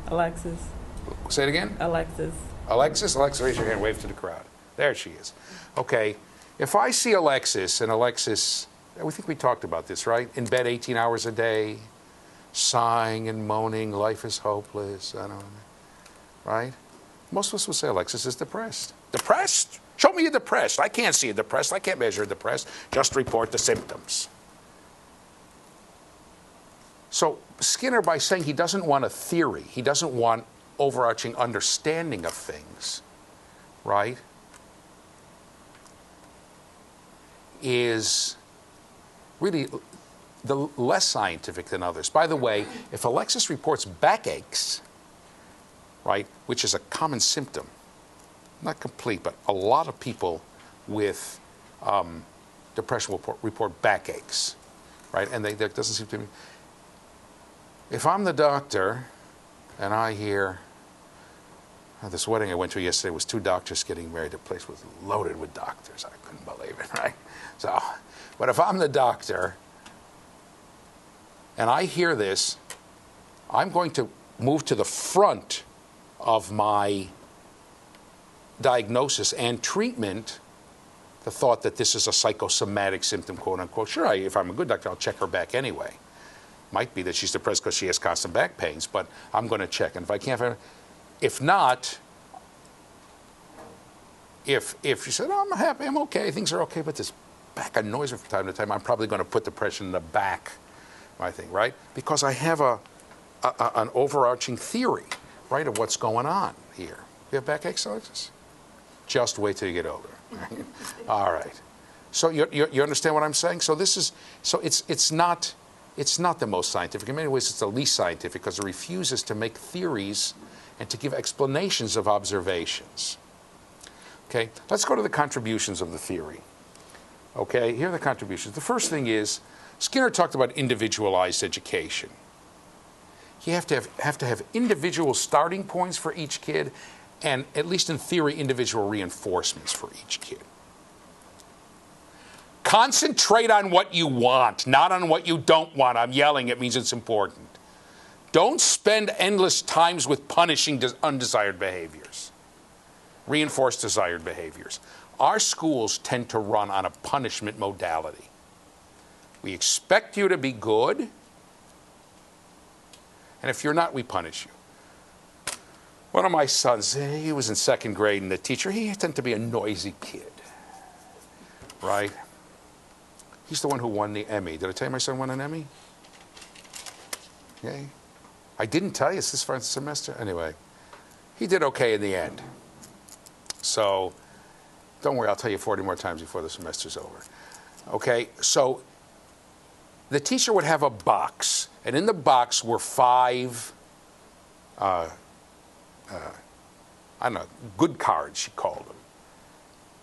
Alexis. Say it again. Alexis. Alexis, Alexis, raise your hand. Wave to the crowd. There she is. Okay. If I see Alexis, and Alexis, we think we talked about this, right? In bed 18 hours a day, sighing and moaning, life is hopeless. I don't know. Right? Most of us would say Alexis is depressed. Depressed? Show me you're depressed. I can't see you depressed. I can't measure depressed. Just report the symptoms. So Skinner, by saying he doesn't want a theory, he doesn't want overarching understanding of things, right? Is really the less scientific than others. By the way, if Alexis reports backaches, right, which is a common symptom, not complete, but a lot of people with um, depression will report, backaches, right? And they, there doesn't seem to be. If I'm the doctor and I hear oh, this wedding I went to yesterday was two doctors getting married, the place was loaded with doctors. I couldn't believe it, right? So, but if I'm the doctor and I hear this, I'm going to move to the front of my diagnosis and treatment the thought that this is a psychosomatic symptom, quote unquote. Sure, I, if I'm a good doctor, I'll check her back anyway. Might be that she's depressed because she has constant back pains, but I'm going to check. And if I can't, find- if not, if if she said, oh, I'm happy, I'm okay, things are okay, but this back annoys me from time to time, I'm probably going to put depression in the back, I think, right? Because I have a, a, a- an overarching theory, right, of what's going on here. You have backaches, Alexis? Just wait till you get older. All right. So you, you, you understand what I'm saying? So this is so it's it's not it's not the most scientific. In many ways, it's the least scientific because it refuses to make theories and to give explanations of observations. Okay, let's go to the contributions of the theory. Okay, here are the contributions. The first thing is Skinner talked about individualized education. You have to have, have to have individual starting points for each kid, and at least in theory, individual reinforcements for each kid. Concentrate on what you want, not on what you don't want. I'm yelling, it means it's important. Don't spend endless times with punishing undesired behaviors. Reinforce desired behaviors. Our schools tend to run on a punishment modality. We expect you to be good, and if you're not, we punish you. One of my sons, eh, he was in second grade, and the teacher, he tended to be a noisy kid, right? He's the one who won the Emmy. Did I tell you my son won an Emmy? Okay. I didn't tell you it's this first semester. Anyway, he did okay in the end. So don't worry, I'll tell you 40 more times before the semester's over. Okay, so the teacher would have a box, and in the box were five, uh, uh, I don't know, good cards, she called them.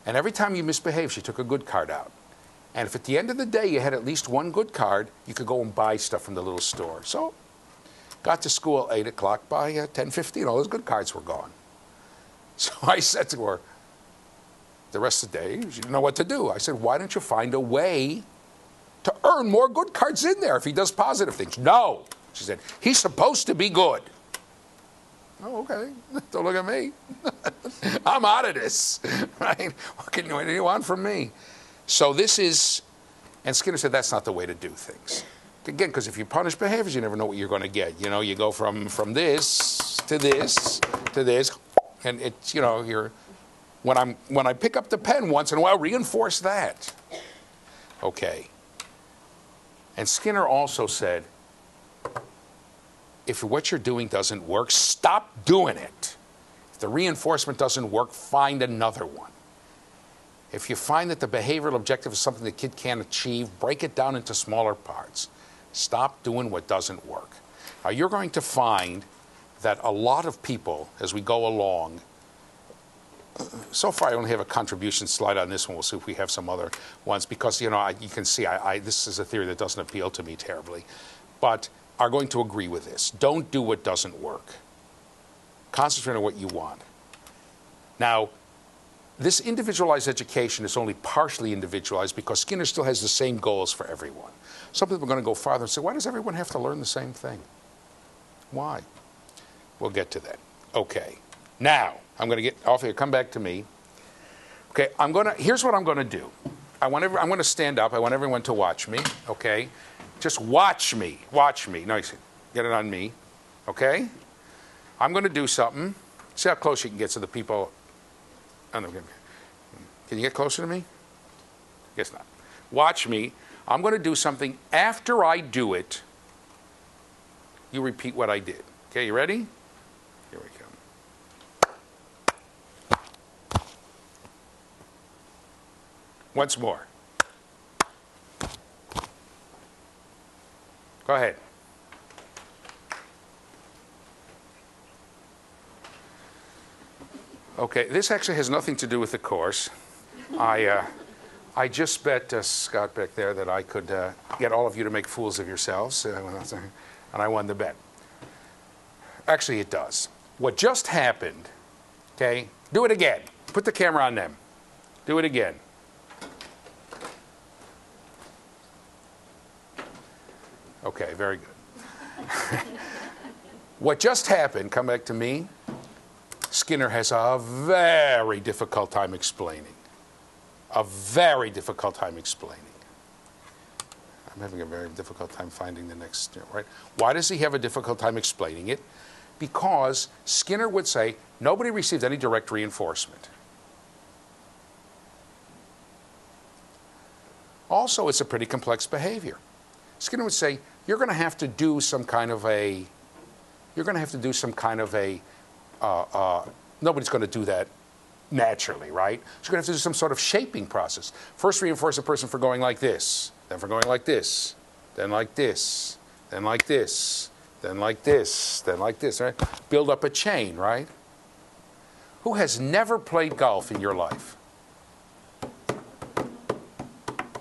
And every time you misbehaved, she took a good card out. And if at the end of the day you had at least one good card, you could go and buy stuff from the little store. So, got to school at 8 o'clock. By uh, 10.15, all those good cards were gone. So I said to her, the rest of the day, she didn't know what to do. I said, why don't you find a way to earn more good cards in there if he does positive things? No. She said, he's supposed to be good. Oh, okay. Don't look at me. I'm out of this. Right? What, can, what do you want from me? So this is, and Skinner said that's not the way to do things. Again, because if you punish behaviors, you never know what you're going to get. You know, you go from from this to this to this, and it's you know you're. When I'm when I pick up the pen once in a while, reinforce that. Okay. And Skinner also said, if what you're doing doesn't work, stop doing it. If the reinforcement doesn't work, find another one. If you find that the behavioral objective is something the kid can't achieve, break it down into smaller parts. Stop doing what doesn't work. Now, you're going to find that a lot of people, as we go along, so far I only have a contribution slide on this one. We'll see if we have some other ones because, you know, I, you can see I, I, this is a theory that doesn't appeal to me terribly, but are going to agree with this. Don't do what doesn't work. Concentrate on what you want. Now, this individualized education is only partially individualized because Skinner still has the same goals for everyone. Some people are going to go farther and say, why does everyone have to learn the same thing? Why? We'll get to that. Okay. Now, I'm going to get off here. Come back to me. Okay, I'm going to, here's what I'm going to do. I want every, I'm going to stand up. I want everyone to watch me, okay? Just watch me. Watch me. See, get it on me, okay? I'm going to do something. See how close you can get to the people. Oh, no, can you get closer to me? Guess not. Watch me. I'm going to do something. After I do it, you repeat what I did. Okay, you ready? Here we go. Once more. Go ahead. Okay, this actually has nothing to do with the course. I, uh, I just bet uh, Scott back there that I could uh, get all of you to make fools of yourselves, uh, and I won the bet. Actually, it does. What just happened, okay, do it again. Put the camera on them. Do it again. Okay, very good. what just happened, come back to me, Skinner has a very difficult time explaining. A very difficult time explaining. I'm having a very difficult time finding the next, right? Why does he have a difficult time explaining it? Because Skinner would say nobody received any direct reinforcement. Also, it's a pretty complex behavior. Skinner would say you're going to have to do some kind of a, you're going to have to do some kind of a, uh, uh, nobody's going to do that naturally, right? So you're going to have to do some sort of shaping process. First, reinforce a person for going like this, then for going like this, then like this, then like this, then like this, then like this, right? Build up a chain, right? Who has never played golf in your life?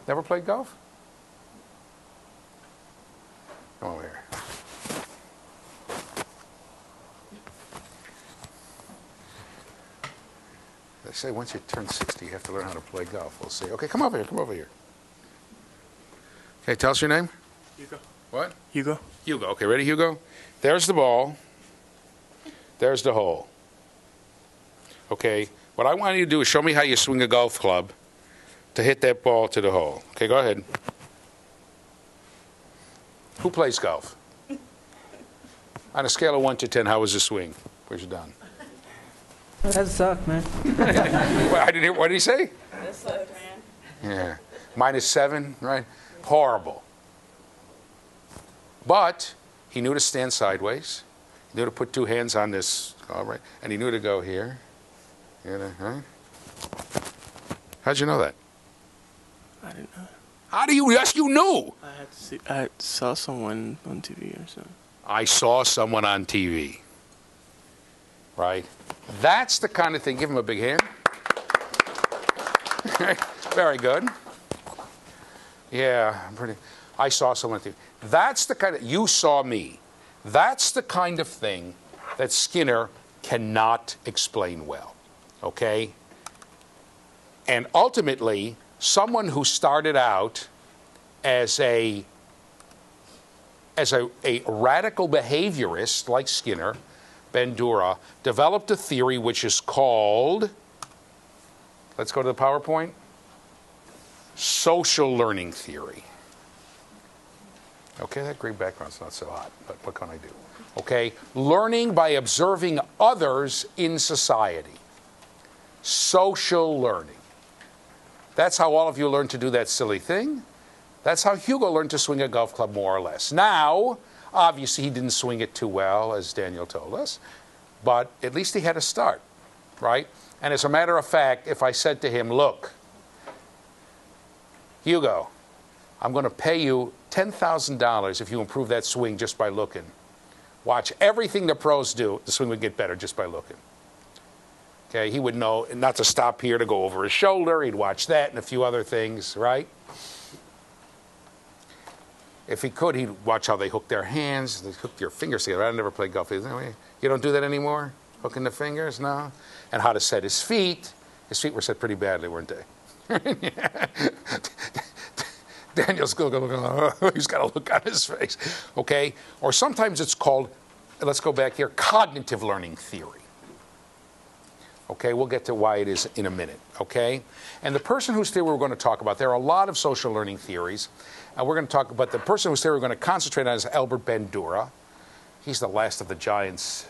Never played golf? Come over here. They say once you turn 60, you have to learn how to play golf. We'll see. Okay, come over here. Come over here. Okay, tell us your name. Hugo. What? Hugo. Hugo. Okay, ready, Hugo? There's the ball. There's the hole. Okay, What I want you to do is show me how you swing a golf club to hit that ball to the hole. Okay, go ahead. Who plays golf? On a scale of 1 to 10, how was the swing? Where's you done? That sucked, man. Well, I didn't hear, what did he say? That sucked, man. Yeah. Minus 7, right? Horrible. But he knew to stand sideways. He knew to put two hands on this, all right, and he knew to go here. You know, right? How'd you know that? I didn't know. How do you, yes, you knew. I had to see, I saw someone on TV or something. I saw someone on TV. Right? That's the kind of thing. Give him a big hand. Very good. Yeah, I'm pretty. I saw someone. That's the kind of. You saw me. That's the kind of thing that Skinner cannot explain well. Okay? And ultimately, someone who started out as a as a, a radical behaviorist like Skinner, Bandura, developed a theory which is called, let's go to the PowerPoint, social learning theory. Okay, that great background's not so hot, but what can I do? Okay, learning by observing others in society. Social learning. That's how all of you learned to do that silly thing. That's how Hugo learned to swing a golf club, more or less. Now, obviously, he didn't swing it too well, as Daniel told us, but at least he had a start, right? And as a matter of fact, if I said to him, Look, Hugo, I'm going to pay you $10,000 if you improve that swing just by looking. Watch everything the pros do, the swing would get better just by looking. Okay, he would know not to stop here to go over his shoulder. He'd watch that and a few other things, right? If he could, he'd watch how they hook their hands, they hook your fingers together. I never played golf. Either. You don't do that anymore? Hooking the fingers? No. And how to set his feet. His feet were set pretty badly, weren't they? Daniel's going, he's got a look on his face. Okay? Or sometimes it's called, let's go back here, cognitive learning theory. Okay, we'll get to why it is in a minute. Okay? And the person whose theory we're going to talk about, there are a lot of social learning theories. And we're going to talk about the person whose theory we're going to concentrate on is Albert Bandura. He's the last of the giants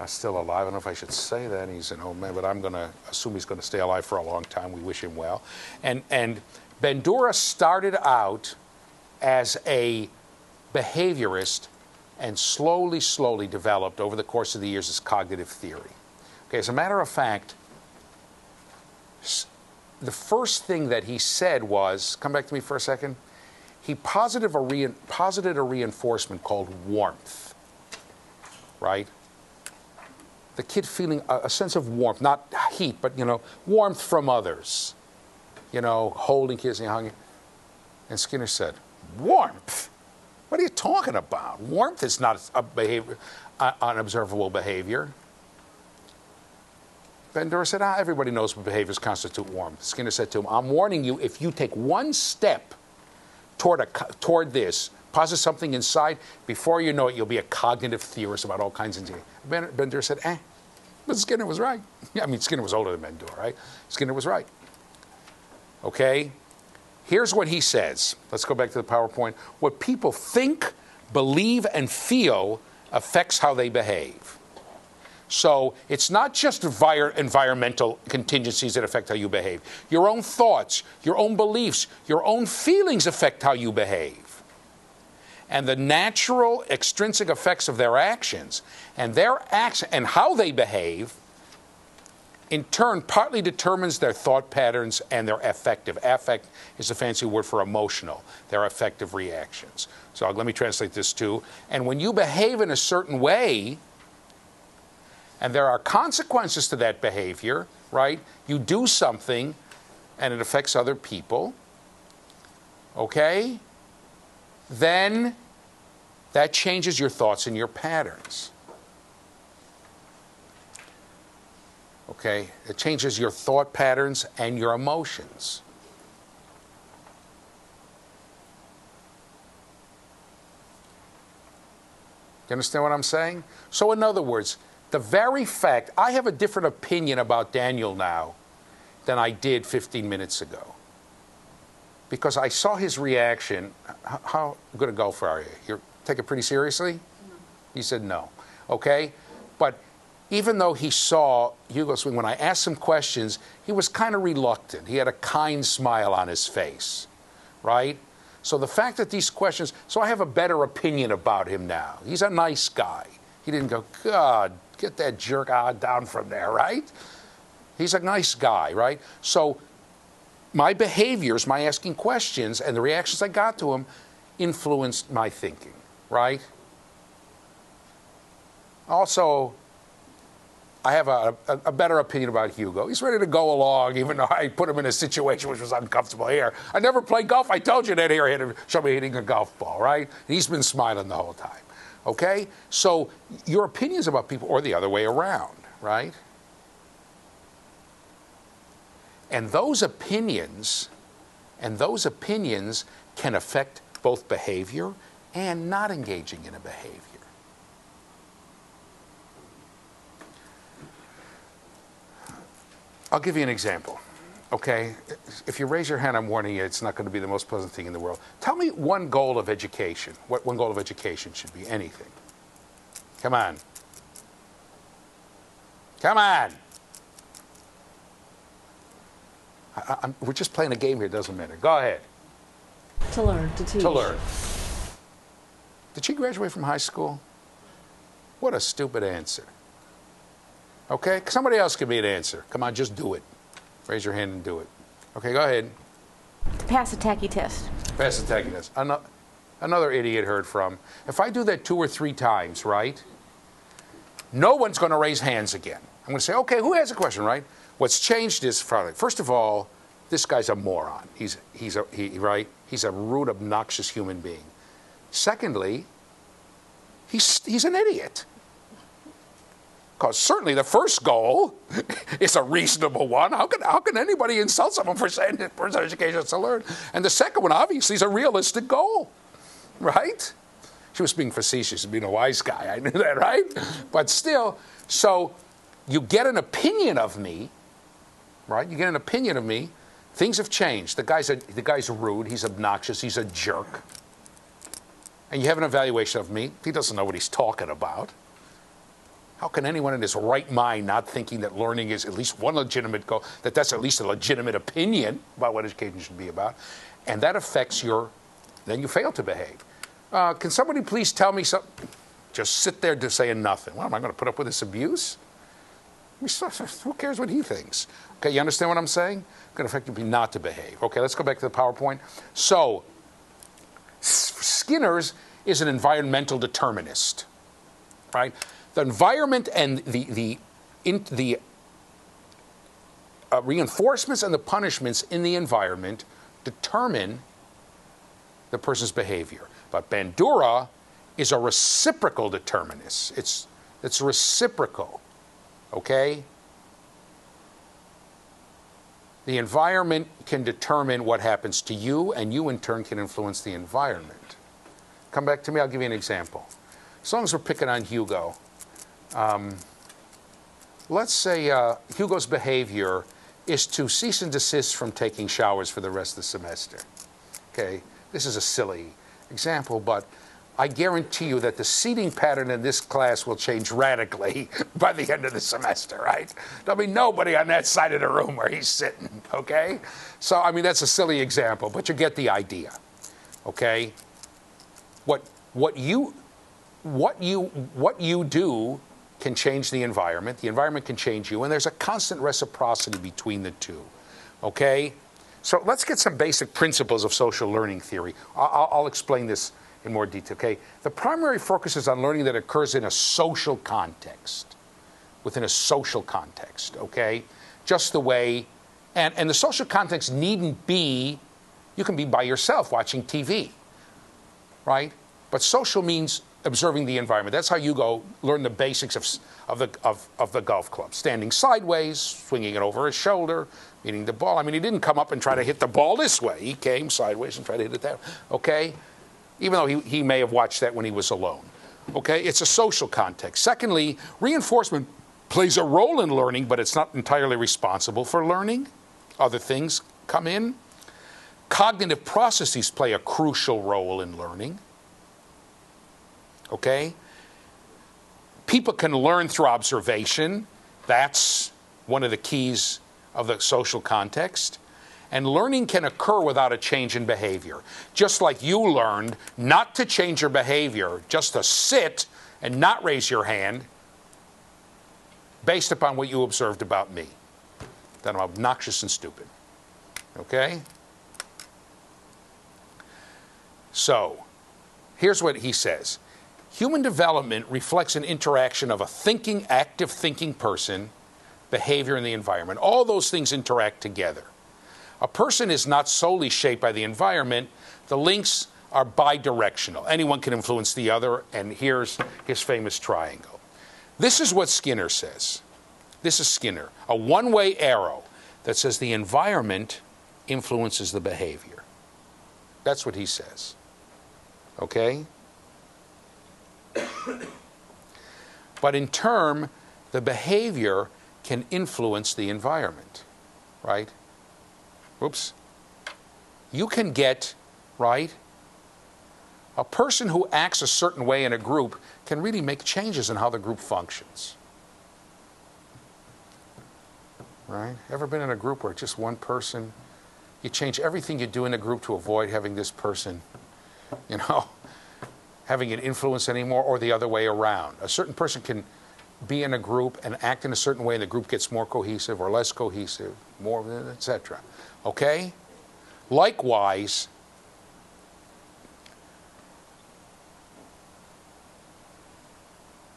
uh, still alive. I don't know if I should say that. He's an old man, but I'm going to assume he's going to stay alive for a long time. We wish him well. And, and Bandura started out as a behaviorist and slowly, slowly developed over the course of the years as cognitive theory. Okay, as a matter of fact, the first thing that he said was come back to me for a second. He positive a rein posited a reinforcement called warmth, right? The kid feeling a, a sense of warmth, not heat, but you know, warmth from others. You know, holding, kissing, hugging. And Skinner said, "Warmth? What are you talking about? Warmth is not a behavior, uh, unobservable behavior." Bandura said, ah, everybody knows what behaviors constitute warmth. Skinner said to him, I'm warning you, if you take one step toward, a, toward this, posit something inside, before you know it, you'll be a cognitive theorist about all kinds of things. Ben- Bandura said, eh. But Skinner was right. I mean, Skinner was older than Bandura, right? Skinner was right. Okay? Here's what he says. Let's go back to the PowerPoint. What people think, believe, and feel affects how they behave. So it's not just envir- environmental contingencies that affect how you behave. Your own thoughts, your own beliefs, your own feelings affect how you behave. And the natural extrinsic effects of their actions and their acts and how they behave in turn partly determines their thought patterns and their affective. Affect is a fancy word for emotional, their affective reactions. So uh, let me translate this too. And when you behave in a certain way, and there are consequences to that behavior, right? You do something and it affects other people, okay? Then that changes your thoughts and your patterns. Okay? It changes your thought patterns and your emotions. You understand what I'm saying? So, in other words, the very fact I have a different opinion about Daniel now than I did 15 minutes ago. Because I saw his reaction. How good a golfer are you? You take it pretty seriously? He said no. Okay? But even though he saw Hugo swing, when I asked him questions, he was kind of reluctant. He had a kind smile on his face, right? So the fact that these questions, so I have a better opinion about him now. He's a nice guy. He didn't go, God, get that jerk on down from there, right? He's a nice guy, right? So my behaviors, my asking questions, and the reactions I got to him influenced my thinking, right? Also, I have a, a, a, better opinion about Hugo. He's ready to go along, even though I put him in a situation which was uncomfortable here. I never played golf. I told you that here, show me hitting a golf ball, right? He's been smiling the whole time. Okay? So your opinions about people, or the other way around, right? And those opinions, and those opinions can affect both behavior and not engaging in a behavior. I'll give you an example. Okay? If you raise your hand, I'm warning you, it's not going to be the most pleasant thing in the world. Tell me one goal of education. What one goal of education should be? Anything. Come on. Come on. I, we're just playing a game here, it doesn't matter. Go ahead. To learn, to teach. To learn. Did she graduate from high school? What a stupid answer. Okay? Somebody else give me an answer. Come on, just do it. Raise your hand and do it. Okay, go ahead. Pass a tacky test. Pass the tacky test. Another, another idiot heard from. If I do that two or three times, right? No one's going to raise hands again. I'm going to say, okay, who has a question, right? What's changed is, first of all, this guy's a moron. He's, he's a, he, right? He's a rude, obnoxious human being. Secondly, he's, he's an idiot. Because certainly the first goal is a reasonable one. How can, how can anybody insult someone for saying that person education is to learn? And the second one, obviously, is a realistic goal, right? She was being facetious, being a wise guy. I knew that, right? But still, so you get an opinion of me, right? You get an opinion of me. Things have changed. The guy's, a, the guy's rude. He's obnoxious. He's a jerk. And you have an evaluation of me. He doesn't know what he's talking about. How can anyone in his right mind not thinking that learning is at least one legitimate goal, that that's at least a legitimate opinion about what education should be about? And that affects your, then you fail to behave. Uh, can somebody please tell me something? Just sit there just saying nothing. Well, am I going to put up with this abuse? Who cares what he thinks? Okay, you understand what I'm saying? It's Going to affect you not to behave. Okay, let's go back to the PowerPoint. So, Skinner's is an environmental determinist, right? The environment and the the in, the uh, reinforcements and the punishments in the environment determine the person's behavior. But Bandura is a reciprocal determinist. It's it's reciprocal. Okay? The environment can determine what happens to you, and you in turn can influence the environment. Come back to me, I'll give you an example. As long as we're picking on Hugo, um, let's say uh, Hugo's behavior is to cease and desist from taking showers for the rest of the semester. Okay, this is a silly example, but I guarantee you that the seating pattern in this class will change radically by the end of the semester, right? There'll be nobody on that side of the room where he's sitting, okay? So, I mean, that's a silly example, but you get the idea, okay? What, what, you, what, you, what you do can change the environment, the environment can change you, and there's a constant reciprocity between the two, okay? So let's get some basic principles of social learning theory. I'll, I'll explain this in more detail. Okay, the primary focus is on learning that occurs in a social context, within a social context. Okay, just the way, and and the social context needn't be. You can be by yourself watching TV, right? But social means observing the environment. That's how you go learn the basics of, of, the, of, of the golf club. Standing sideways, swinging it over his shoulder, meeting the ball. I mean, he didn't come up and try to hit the ball this way. He came sideways and tried to hit it that way. Okay? even though he, he may have watched that when he was alone. Okay, it's a social context. Secondly, reinforcement plays a role in learning, but it's not entirely responsible for learning. Other things come in. Cognitive processes play a crucial role in learning. Okay? People can learn through observation. That's one of the keys of the social context. And learning can occur without a change in behavior. Just like you learned not to change your behavior, just to sit and not raise your hand based upon what you observed about me. That I'm obnoxious and stupid. Okay? So, here's what he says Human development reflects an interaction of a thinking, active thinking person, behavior, and the environment. All those things interact together. A person is not solely shaped by the environment, the links are bidirectional. Anyone can influence the other, and here's his famous triangle. This is what Skinner says. This is Skinner, a one way arrow that says the environment influences the behavior. That's what he says. Okay? But in turn, the behavior can influence the environment, right? Oops. You can get, right? A person who acts a certain way in a group can really make changes in how the group functions. Right? Ever been in a group where just one person, you change everything you do in a group to avoid having this person, you know, having an influence anymore, or the other way around. A certain person can be in a group and act in a certain way, and the group gets more cohesive or less cohesive, more, etc. Okay? Likewise,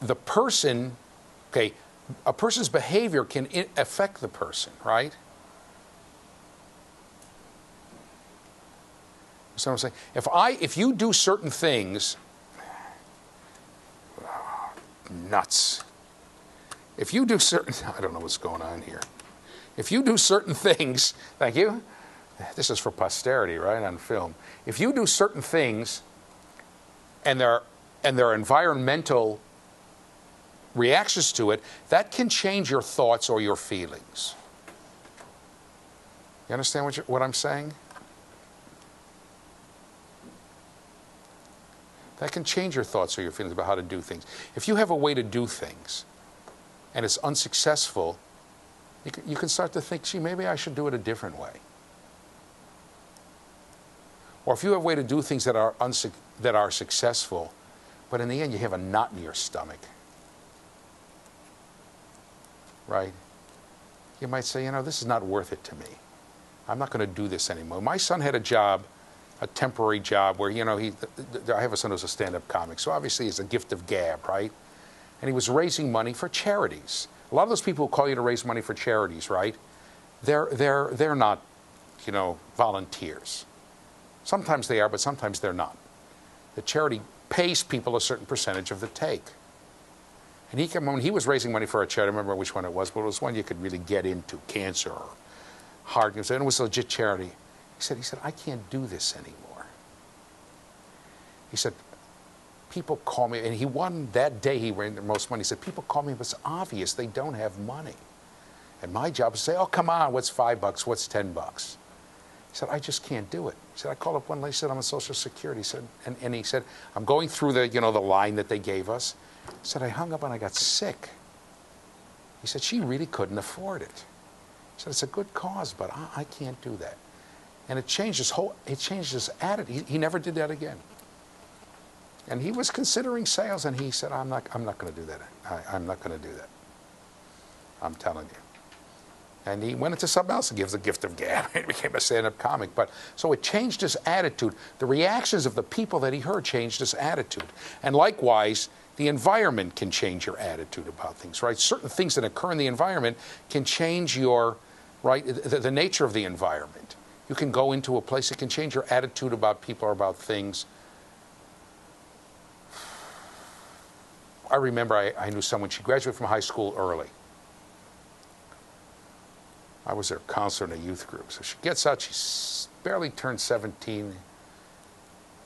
the person, okay, a person's behavior can affect the person, right? So I'm saying, if I, if you do certain things, nuts. If you do certain, I don't know what's going on here. If you do certain things, thank you. This is for posterity, right, on film. If you do certain things, and there, and there are environmental reactions to it, that can change your thoughts or your feelings. You understand what, what I'm saying? That can change your thoughts or your feelings about how to do things. If you have a way to do things and it's unsuccessful, you can, start to think, gee, maybe I should do it a different way. Or if you have a way to do things that are, unsuc that are successful, but in the end you have a knot in your stomach, right? You might say, you know, this is not worth it to me. I'm not going to do this anymore. My son had a job, a temporary job where, you know, he, I have a son who's a stand up comic, so obviously it's a gift of gab, right? And he was raising money for charities. A lot of those people who call you to raise money for charities, right? They're, they're, they're not, you know, volunteers. Sometimes they are, but sometimes they're not. The charity pays people a certain percentage of the take. And he came when he was raising money for a charity. I don't remember which one it was, but it was one you could really get into, cancer or heart. And it was a legit charity. He said, he said, I can't do this anymore. He said, people call me, and he won that day. He ran the most money. He said, people call me, but it's obvious they don't have money. And my job is to say, oh, come on, what's five bucks? What's ten bucks? He said, I just can't do it. He said, I called up one lady, said, I'm on Social Security. He said, and, and he said, I'm going through the, you know, the line that they gave us. He said, I hung up and I got sick. He said, she really couldn't afford it. He said, it's a good cause, but I, I can't do that. And it changed his whole, it changed his attitude. He, he never did that again. And he was considering sales, and he said, I'm not, I'm not going to do that. I, I'm not going to do that. I'm telling you. And he went into something else and gives the gift of gab. He became a stand-up comic. But so it changed his attitude. The reactions of the people that he heard changed his attitude. And likewise, the environment can change your attitude about things, right? Certain things that occur in the environment can change your, right, the, the nature of the environment. You can go into a place that can change your attitude about people or about things. I remember I, I knew someone, she graduated from high school early. I was their counselor in a youth group. So she gets out, she's barely turned 17.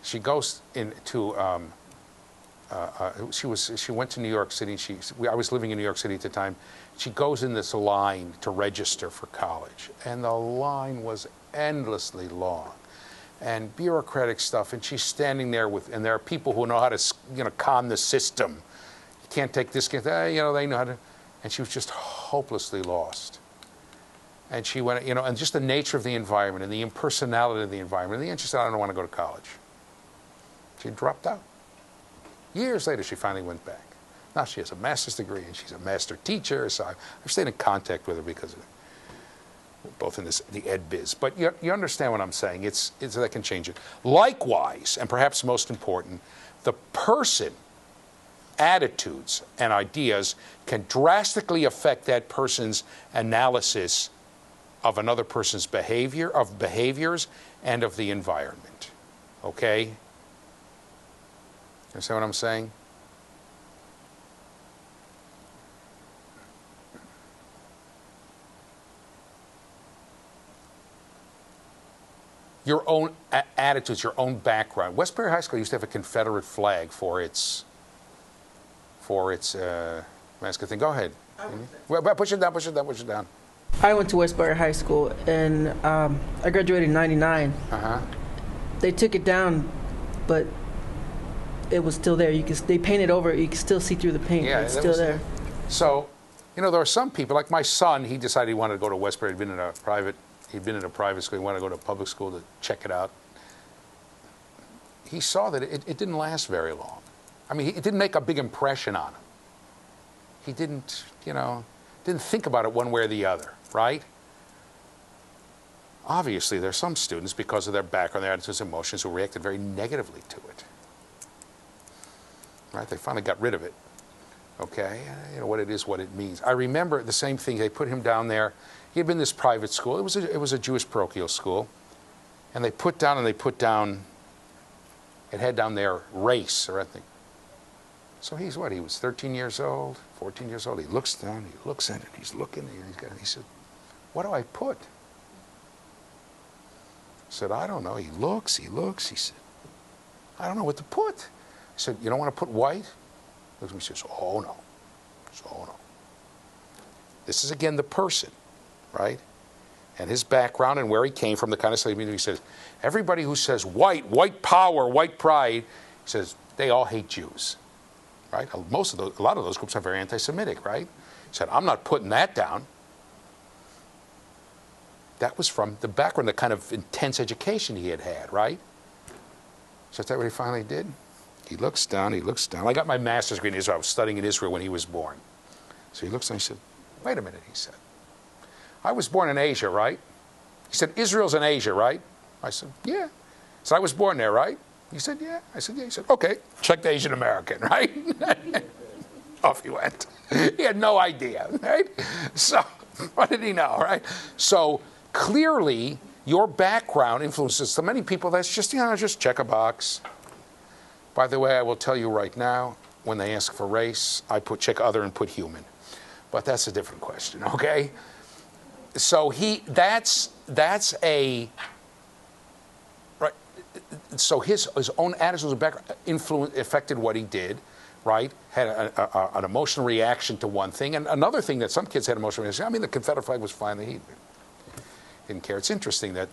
She goes into um, uh, uh, she was she went to New York City. She I was living in New York City at the time. She goes in this line to register for college, and the line was endlessly long, and bureaucratic stuff. And she's standing there with, and there are people who know how to you know calm the system. You can't take this, eh, you know they know how to, and she was just hopelessly lost. And she went, you know, and just the nature of the environment and the impersonality of the environment. In the end, she said, I don't want to go to college. She dropped out. Years later, she finally went back. Now she has a master's degree and she's a master teacher. So I've stayed in contact with her because of both in this the ed biz. But you, you understand what I'm saying? It's, it's that can change it. Likewise, and perhaps most important, the person attitudes and ideas can drastically affect that person's analysis of another person's behavior, of behaviors, and of the environment. Okay? You understand what I'm saying? Your own a- attitudes, your own background. Westbury High School used to have a Confederate flag for its for its uh, mascot thing. Go ahead. Well, push it down, push it down, push it down. I went to Westbury High School and um, I graduated in '99. Uh huh. They took it down, but it was still there. You can they painted over it. You can still see through the paint. Yeah, it's still was- there. So, you know, there are some people, like my son, he decided he wanted to go to Westbury. He'd been in a private, he'd been in a private school. He wanted to go to a public school to check it out. He saw that it, it didn't last very long. I mean, it didn't make a big impression on him. He didn't, you know, didn't think about it one way or the other, right? Obviously, there are some students, because of their background, their attitudes, emotions, who reacted very negatively to it. Right? They finally got rid of it okay you know what it is what it means i remember the same thing they put him down there he had been this private school. It was a, it was a jewish parochial school. And they put down and they put down it had down there race or ethnic. So he's what he was 13 years old 14 years old. He looks down he looks at it he's looking he's got, he said what do i put? I said i don't know. He looks he looks he said i don't know what to put. I said you don't want to put white? Looks at me says, Oh no. Said, Oh no. This is again the person, right? And his background and where he came from, the kind of community. He says, Everybody who says white, white power, white pride, he says, they all hate Jews, right? Most of those, a lot of those groups are very anti Semitic, right? He said, I'm not putting that down. That was from the background, the kind of intense education he had had, right? So is that what he finally did? He looks down, he looks down. I got my master's degree in Israel. I was studying in Israel when he was born. So he looks and he said, Wait a minute, he said. I was born in Asia, right? He said, Israel's in Asia, right? I said, Yeah. He said, I was born there, right? He said, Yeah. I said, Yeah. He said, Okay, check the Asian American, right? Off he went. He had no idea, right? So, what did he know, right? So, clearly, your background influences so many people that's just, you know, just check a box. By the way, I will tell you right now, when they ask for race, I put check other and put human. But that's a different question, okay? So he that's that's a right so his his own attitudes and background influence affected what he did, right? Had a, a, an emotional reaction to one thing, and another thing that some kids had emotional reaction. I mean, the Confederate flag was fine. He didn't care. It's interesting that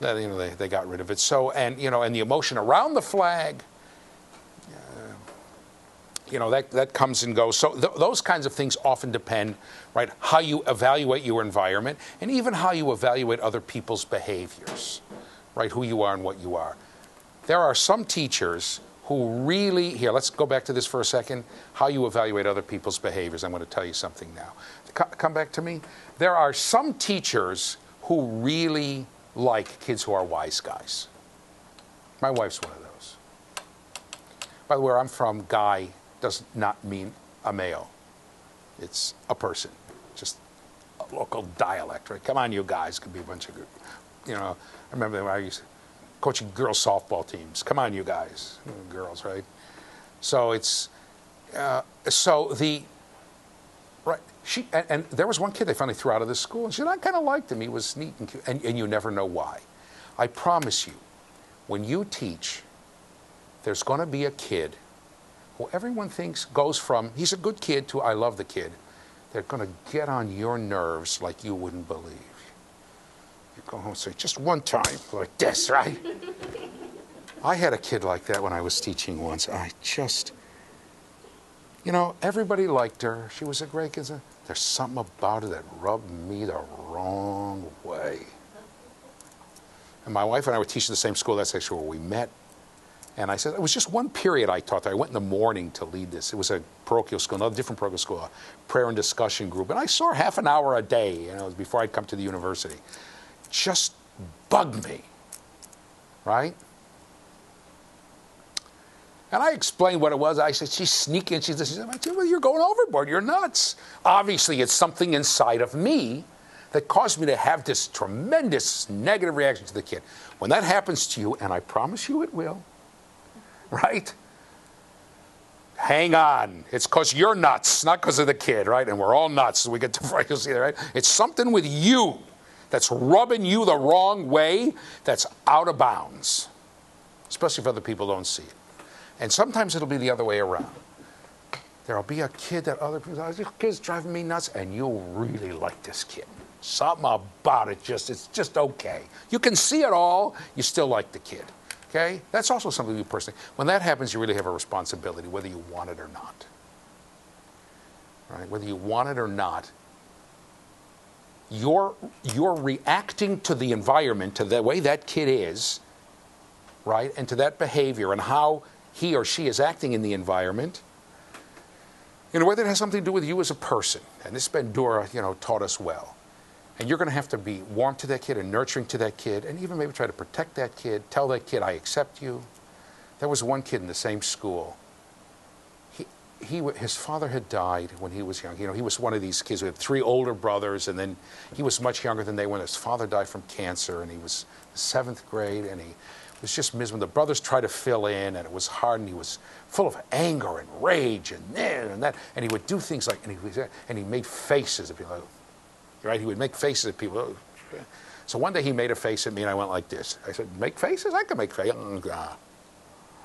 that you know they, they got rid of it. So and you know and the emotion around the flag you know that that comes and goes. So th- those kinds of things often depend, right? How you evaluate your environment, and even how you evaluate other people's behaviors, right? Who you are and what you are. There are some teachers who really here. Let's go back to this for a second. How you evaluate other people's behaviors. I'm going to tell you something now. Co- come back to me. There are some teachers who really like kids who are wise guys. My wife's one of those. By the way, I'm from, guy does not mean a male. It's a person, just a local dialect, right? Come on, you guys, could be a bunch of, you know. I remember when I used to coaching girls softball teams. Come on, you guys, girls, right? So it's uh, so the right. She and, and there was one kid they finally threw out of the school, and she said I kind of liked him. He was neat and cute, and, and you never know why. I promise you, when you teach, there's going to be a kid who everyone thinks goes from he's a good kid to I love the kid, they're going to get on your nerves like you wouldn't believe. You go home and say, just one time, like this, right? I had a kid like that when I was teaching once. I just, you know, everybody liked her. She was a great kid. There's something about her that rubbed me the wrong way. And my wife and I were teaching the same school. That's actually where we met. And I said, it was just one period I taught there. I went in the morning to lead this. It was a parochial school, another different parochial school, a prayer and discussion group. And I saw half an hour a day, you know, before I'd come to the university. Just bugged me, right? And I explained what it was. I said, she's sneaking. She's this. She said, well, you're going overboard. You're nuts. Obviously, it's something inside of me that caused me to have this tremendous negative reaction to the kid. When that happens to you, and I promise you it will, right? Hang on. It's because you're nuts, not because of the kid, right? And we're all nuts. So we get to see that, right? It's something with you that's rubbing you the wrong way that's out of bounds, especially if other people don't see it. And sometimes it'll be the other way around. There'll be a kid that other people, oh, this kid's driving me nuts, and you'll really like this kid. Something about it just, it's just okay. You can see it all, you still like the kid. Okay? That's also something you personally, when that happens, you really have a responsibility, whether you want it or not. Right? Whether you want it or not, you're, you're reacting to the environment, to the way that kid is, right? And to that behavior and how he or she is acting in the environment in a way that has something to do with you as a person. And this Bandura, you know, taught us well. And you're going to have to be warm to that kid and nurturing to that kid, and even maybe try to protect that kid. Tell that kid, I accept you. There was one kid in the same school. He, he, his father had died when he was young. You know, he was one of these kids who had three older brothers, and then he was much younger than they when his father died from cancer, and he was seventh grade, and he was just miserable. The brothers tried to fill in, and it was hard, and he was full of anger and rage and and that. And he would do things like, and he, and he made faces at people, right? He would make faces at people. So one day he made a face at me, and I went like this. I said, "Make faces? I can make faces." Mm, ah.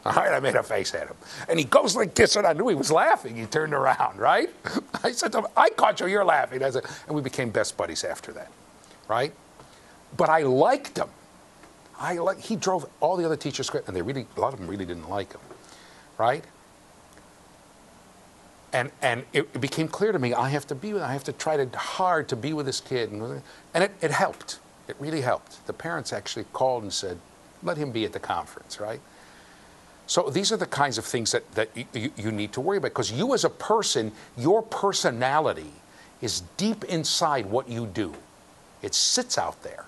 All right, I made a face at him. And he goes like this, and I knew he was laughing. He turned around, right? I said to him, I caught you, you're laughing. I said, and we became best buddies after that, right? But I liked him. I like, he drove all the other teachers and they really, a lot of them really didn't like him, right? And, and it, became clear to me, I have to be with, I have to try to hard to be with this kid. And, and it, it helped. It really helped. The parents actually called and said, let him be at the conference, right? So these are the kinds of things that, that you, you need to worry about because you as a person, your personality is deep inside what you do. It sits out there,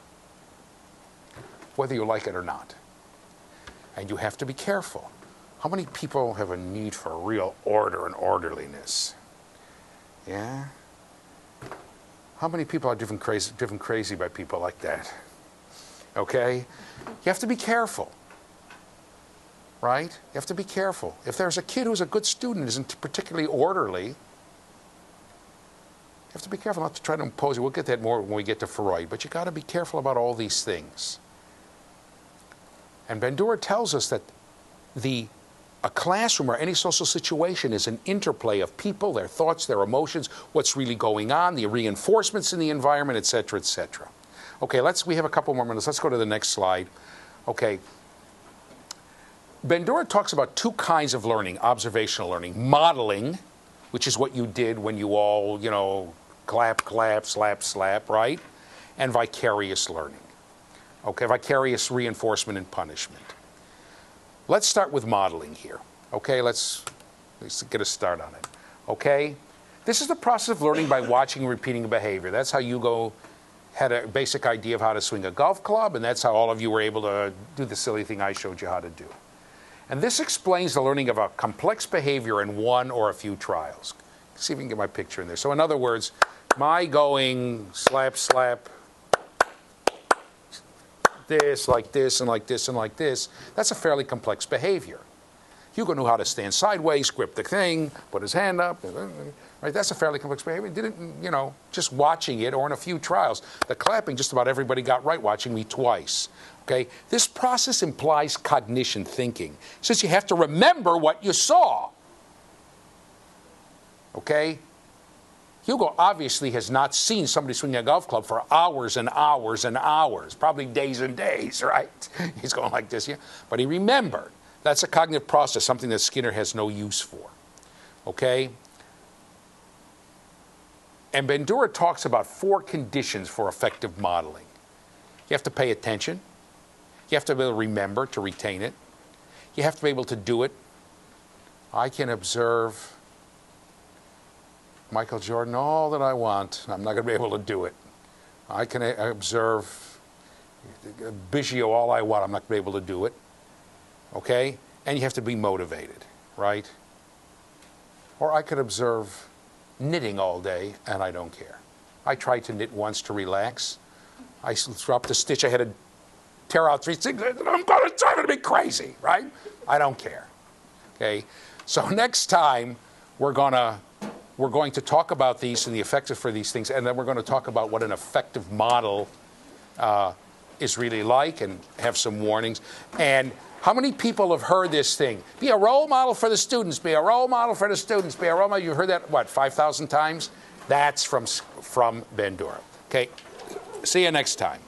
whether you like it or not. And you have to be careful. How many people have a need for real order and orderliness? Yeah? How many people are driven crazy, driven crazy by people like that? Okay? You have to be careful right? You have to be careful. If there's a kid who's a good student, and isn't particularly orderly, you have to be careful not to try to impose it. We'll get that more when we get to Freud, but you got to be careful about all these things. And Bandura tells us that the a classroom or any social situation is an interplay of people, their thoughts, their emotions, what's really going on, the reinforcements in the environment, et cetera, et cetera. Okay, let's, we have a couple more minutes. Let's go to the next slide. Okay, Bandura talks about two kinds of learning observational learning, modeling, which is what you did when you all, you know, clap, clap, slap, slap, right? And vicarious learning. Okay, vicarious reinforcement and punishment. Let's start with modeling here. Okay, let's, let's get a start on it. Okay, this is the process of learning by watching and repeating a behavior. That's how you go had a basic idea of how to swing a golf club, and that's how all of you were able to do the silly thing I showed you how to do. And this explains the learning of a complex behavior in one or a few trials. See if we can get my picture in there. So, in other words, my going slap, slap, this, like this, and like this, and like this, that's a fairly complex behavior. Hugo knew how to stand sideways, grip the thing, put his hand up. Right? That's a fairly complex behavior. Didn't, you know, just watching it or in a few trials. The clapping, just about everybody got right watching me twice. Okay? This process implies cognition thinking, since you have to remember what you saw. Okay? Hugo obviously has not seen somebody swing a golf club for hours and hours and hours, probably days and days, right? He's going like this, yeah. But he remembered. That's a cognitive process, something that Skinner has no use for. Okay? And Bandura talks about four conditions for effective modeling. You have to pay attention. You have to be able to remember to retain it. You have to be able to do it. I can observe Michael Jordan all that I want. I'm not going to be able to do it. I can observe Biggio all I want. I'm not going to be able to do it. Okay? And you have to be motivated, right? Or I could observe knitting all day and I don't care. I tried to knit once to relax. I dropped a stitch. I had to tear out three things. I'm going to drive me crazy, right? I don't care. Okay? So next time we're going to we're going to talk about these and the effects for these things, and then we're going to talk about what an effective model uh, is really like and have some warnings. And how many people have heard this thing? Be a role model for the students, be a role model for the students, be a role model. You've heard that, what, 5,000 times? That's from, from Bandura. Okay, see you next time.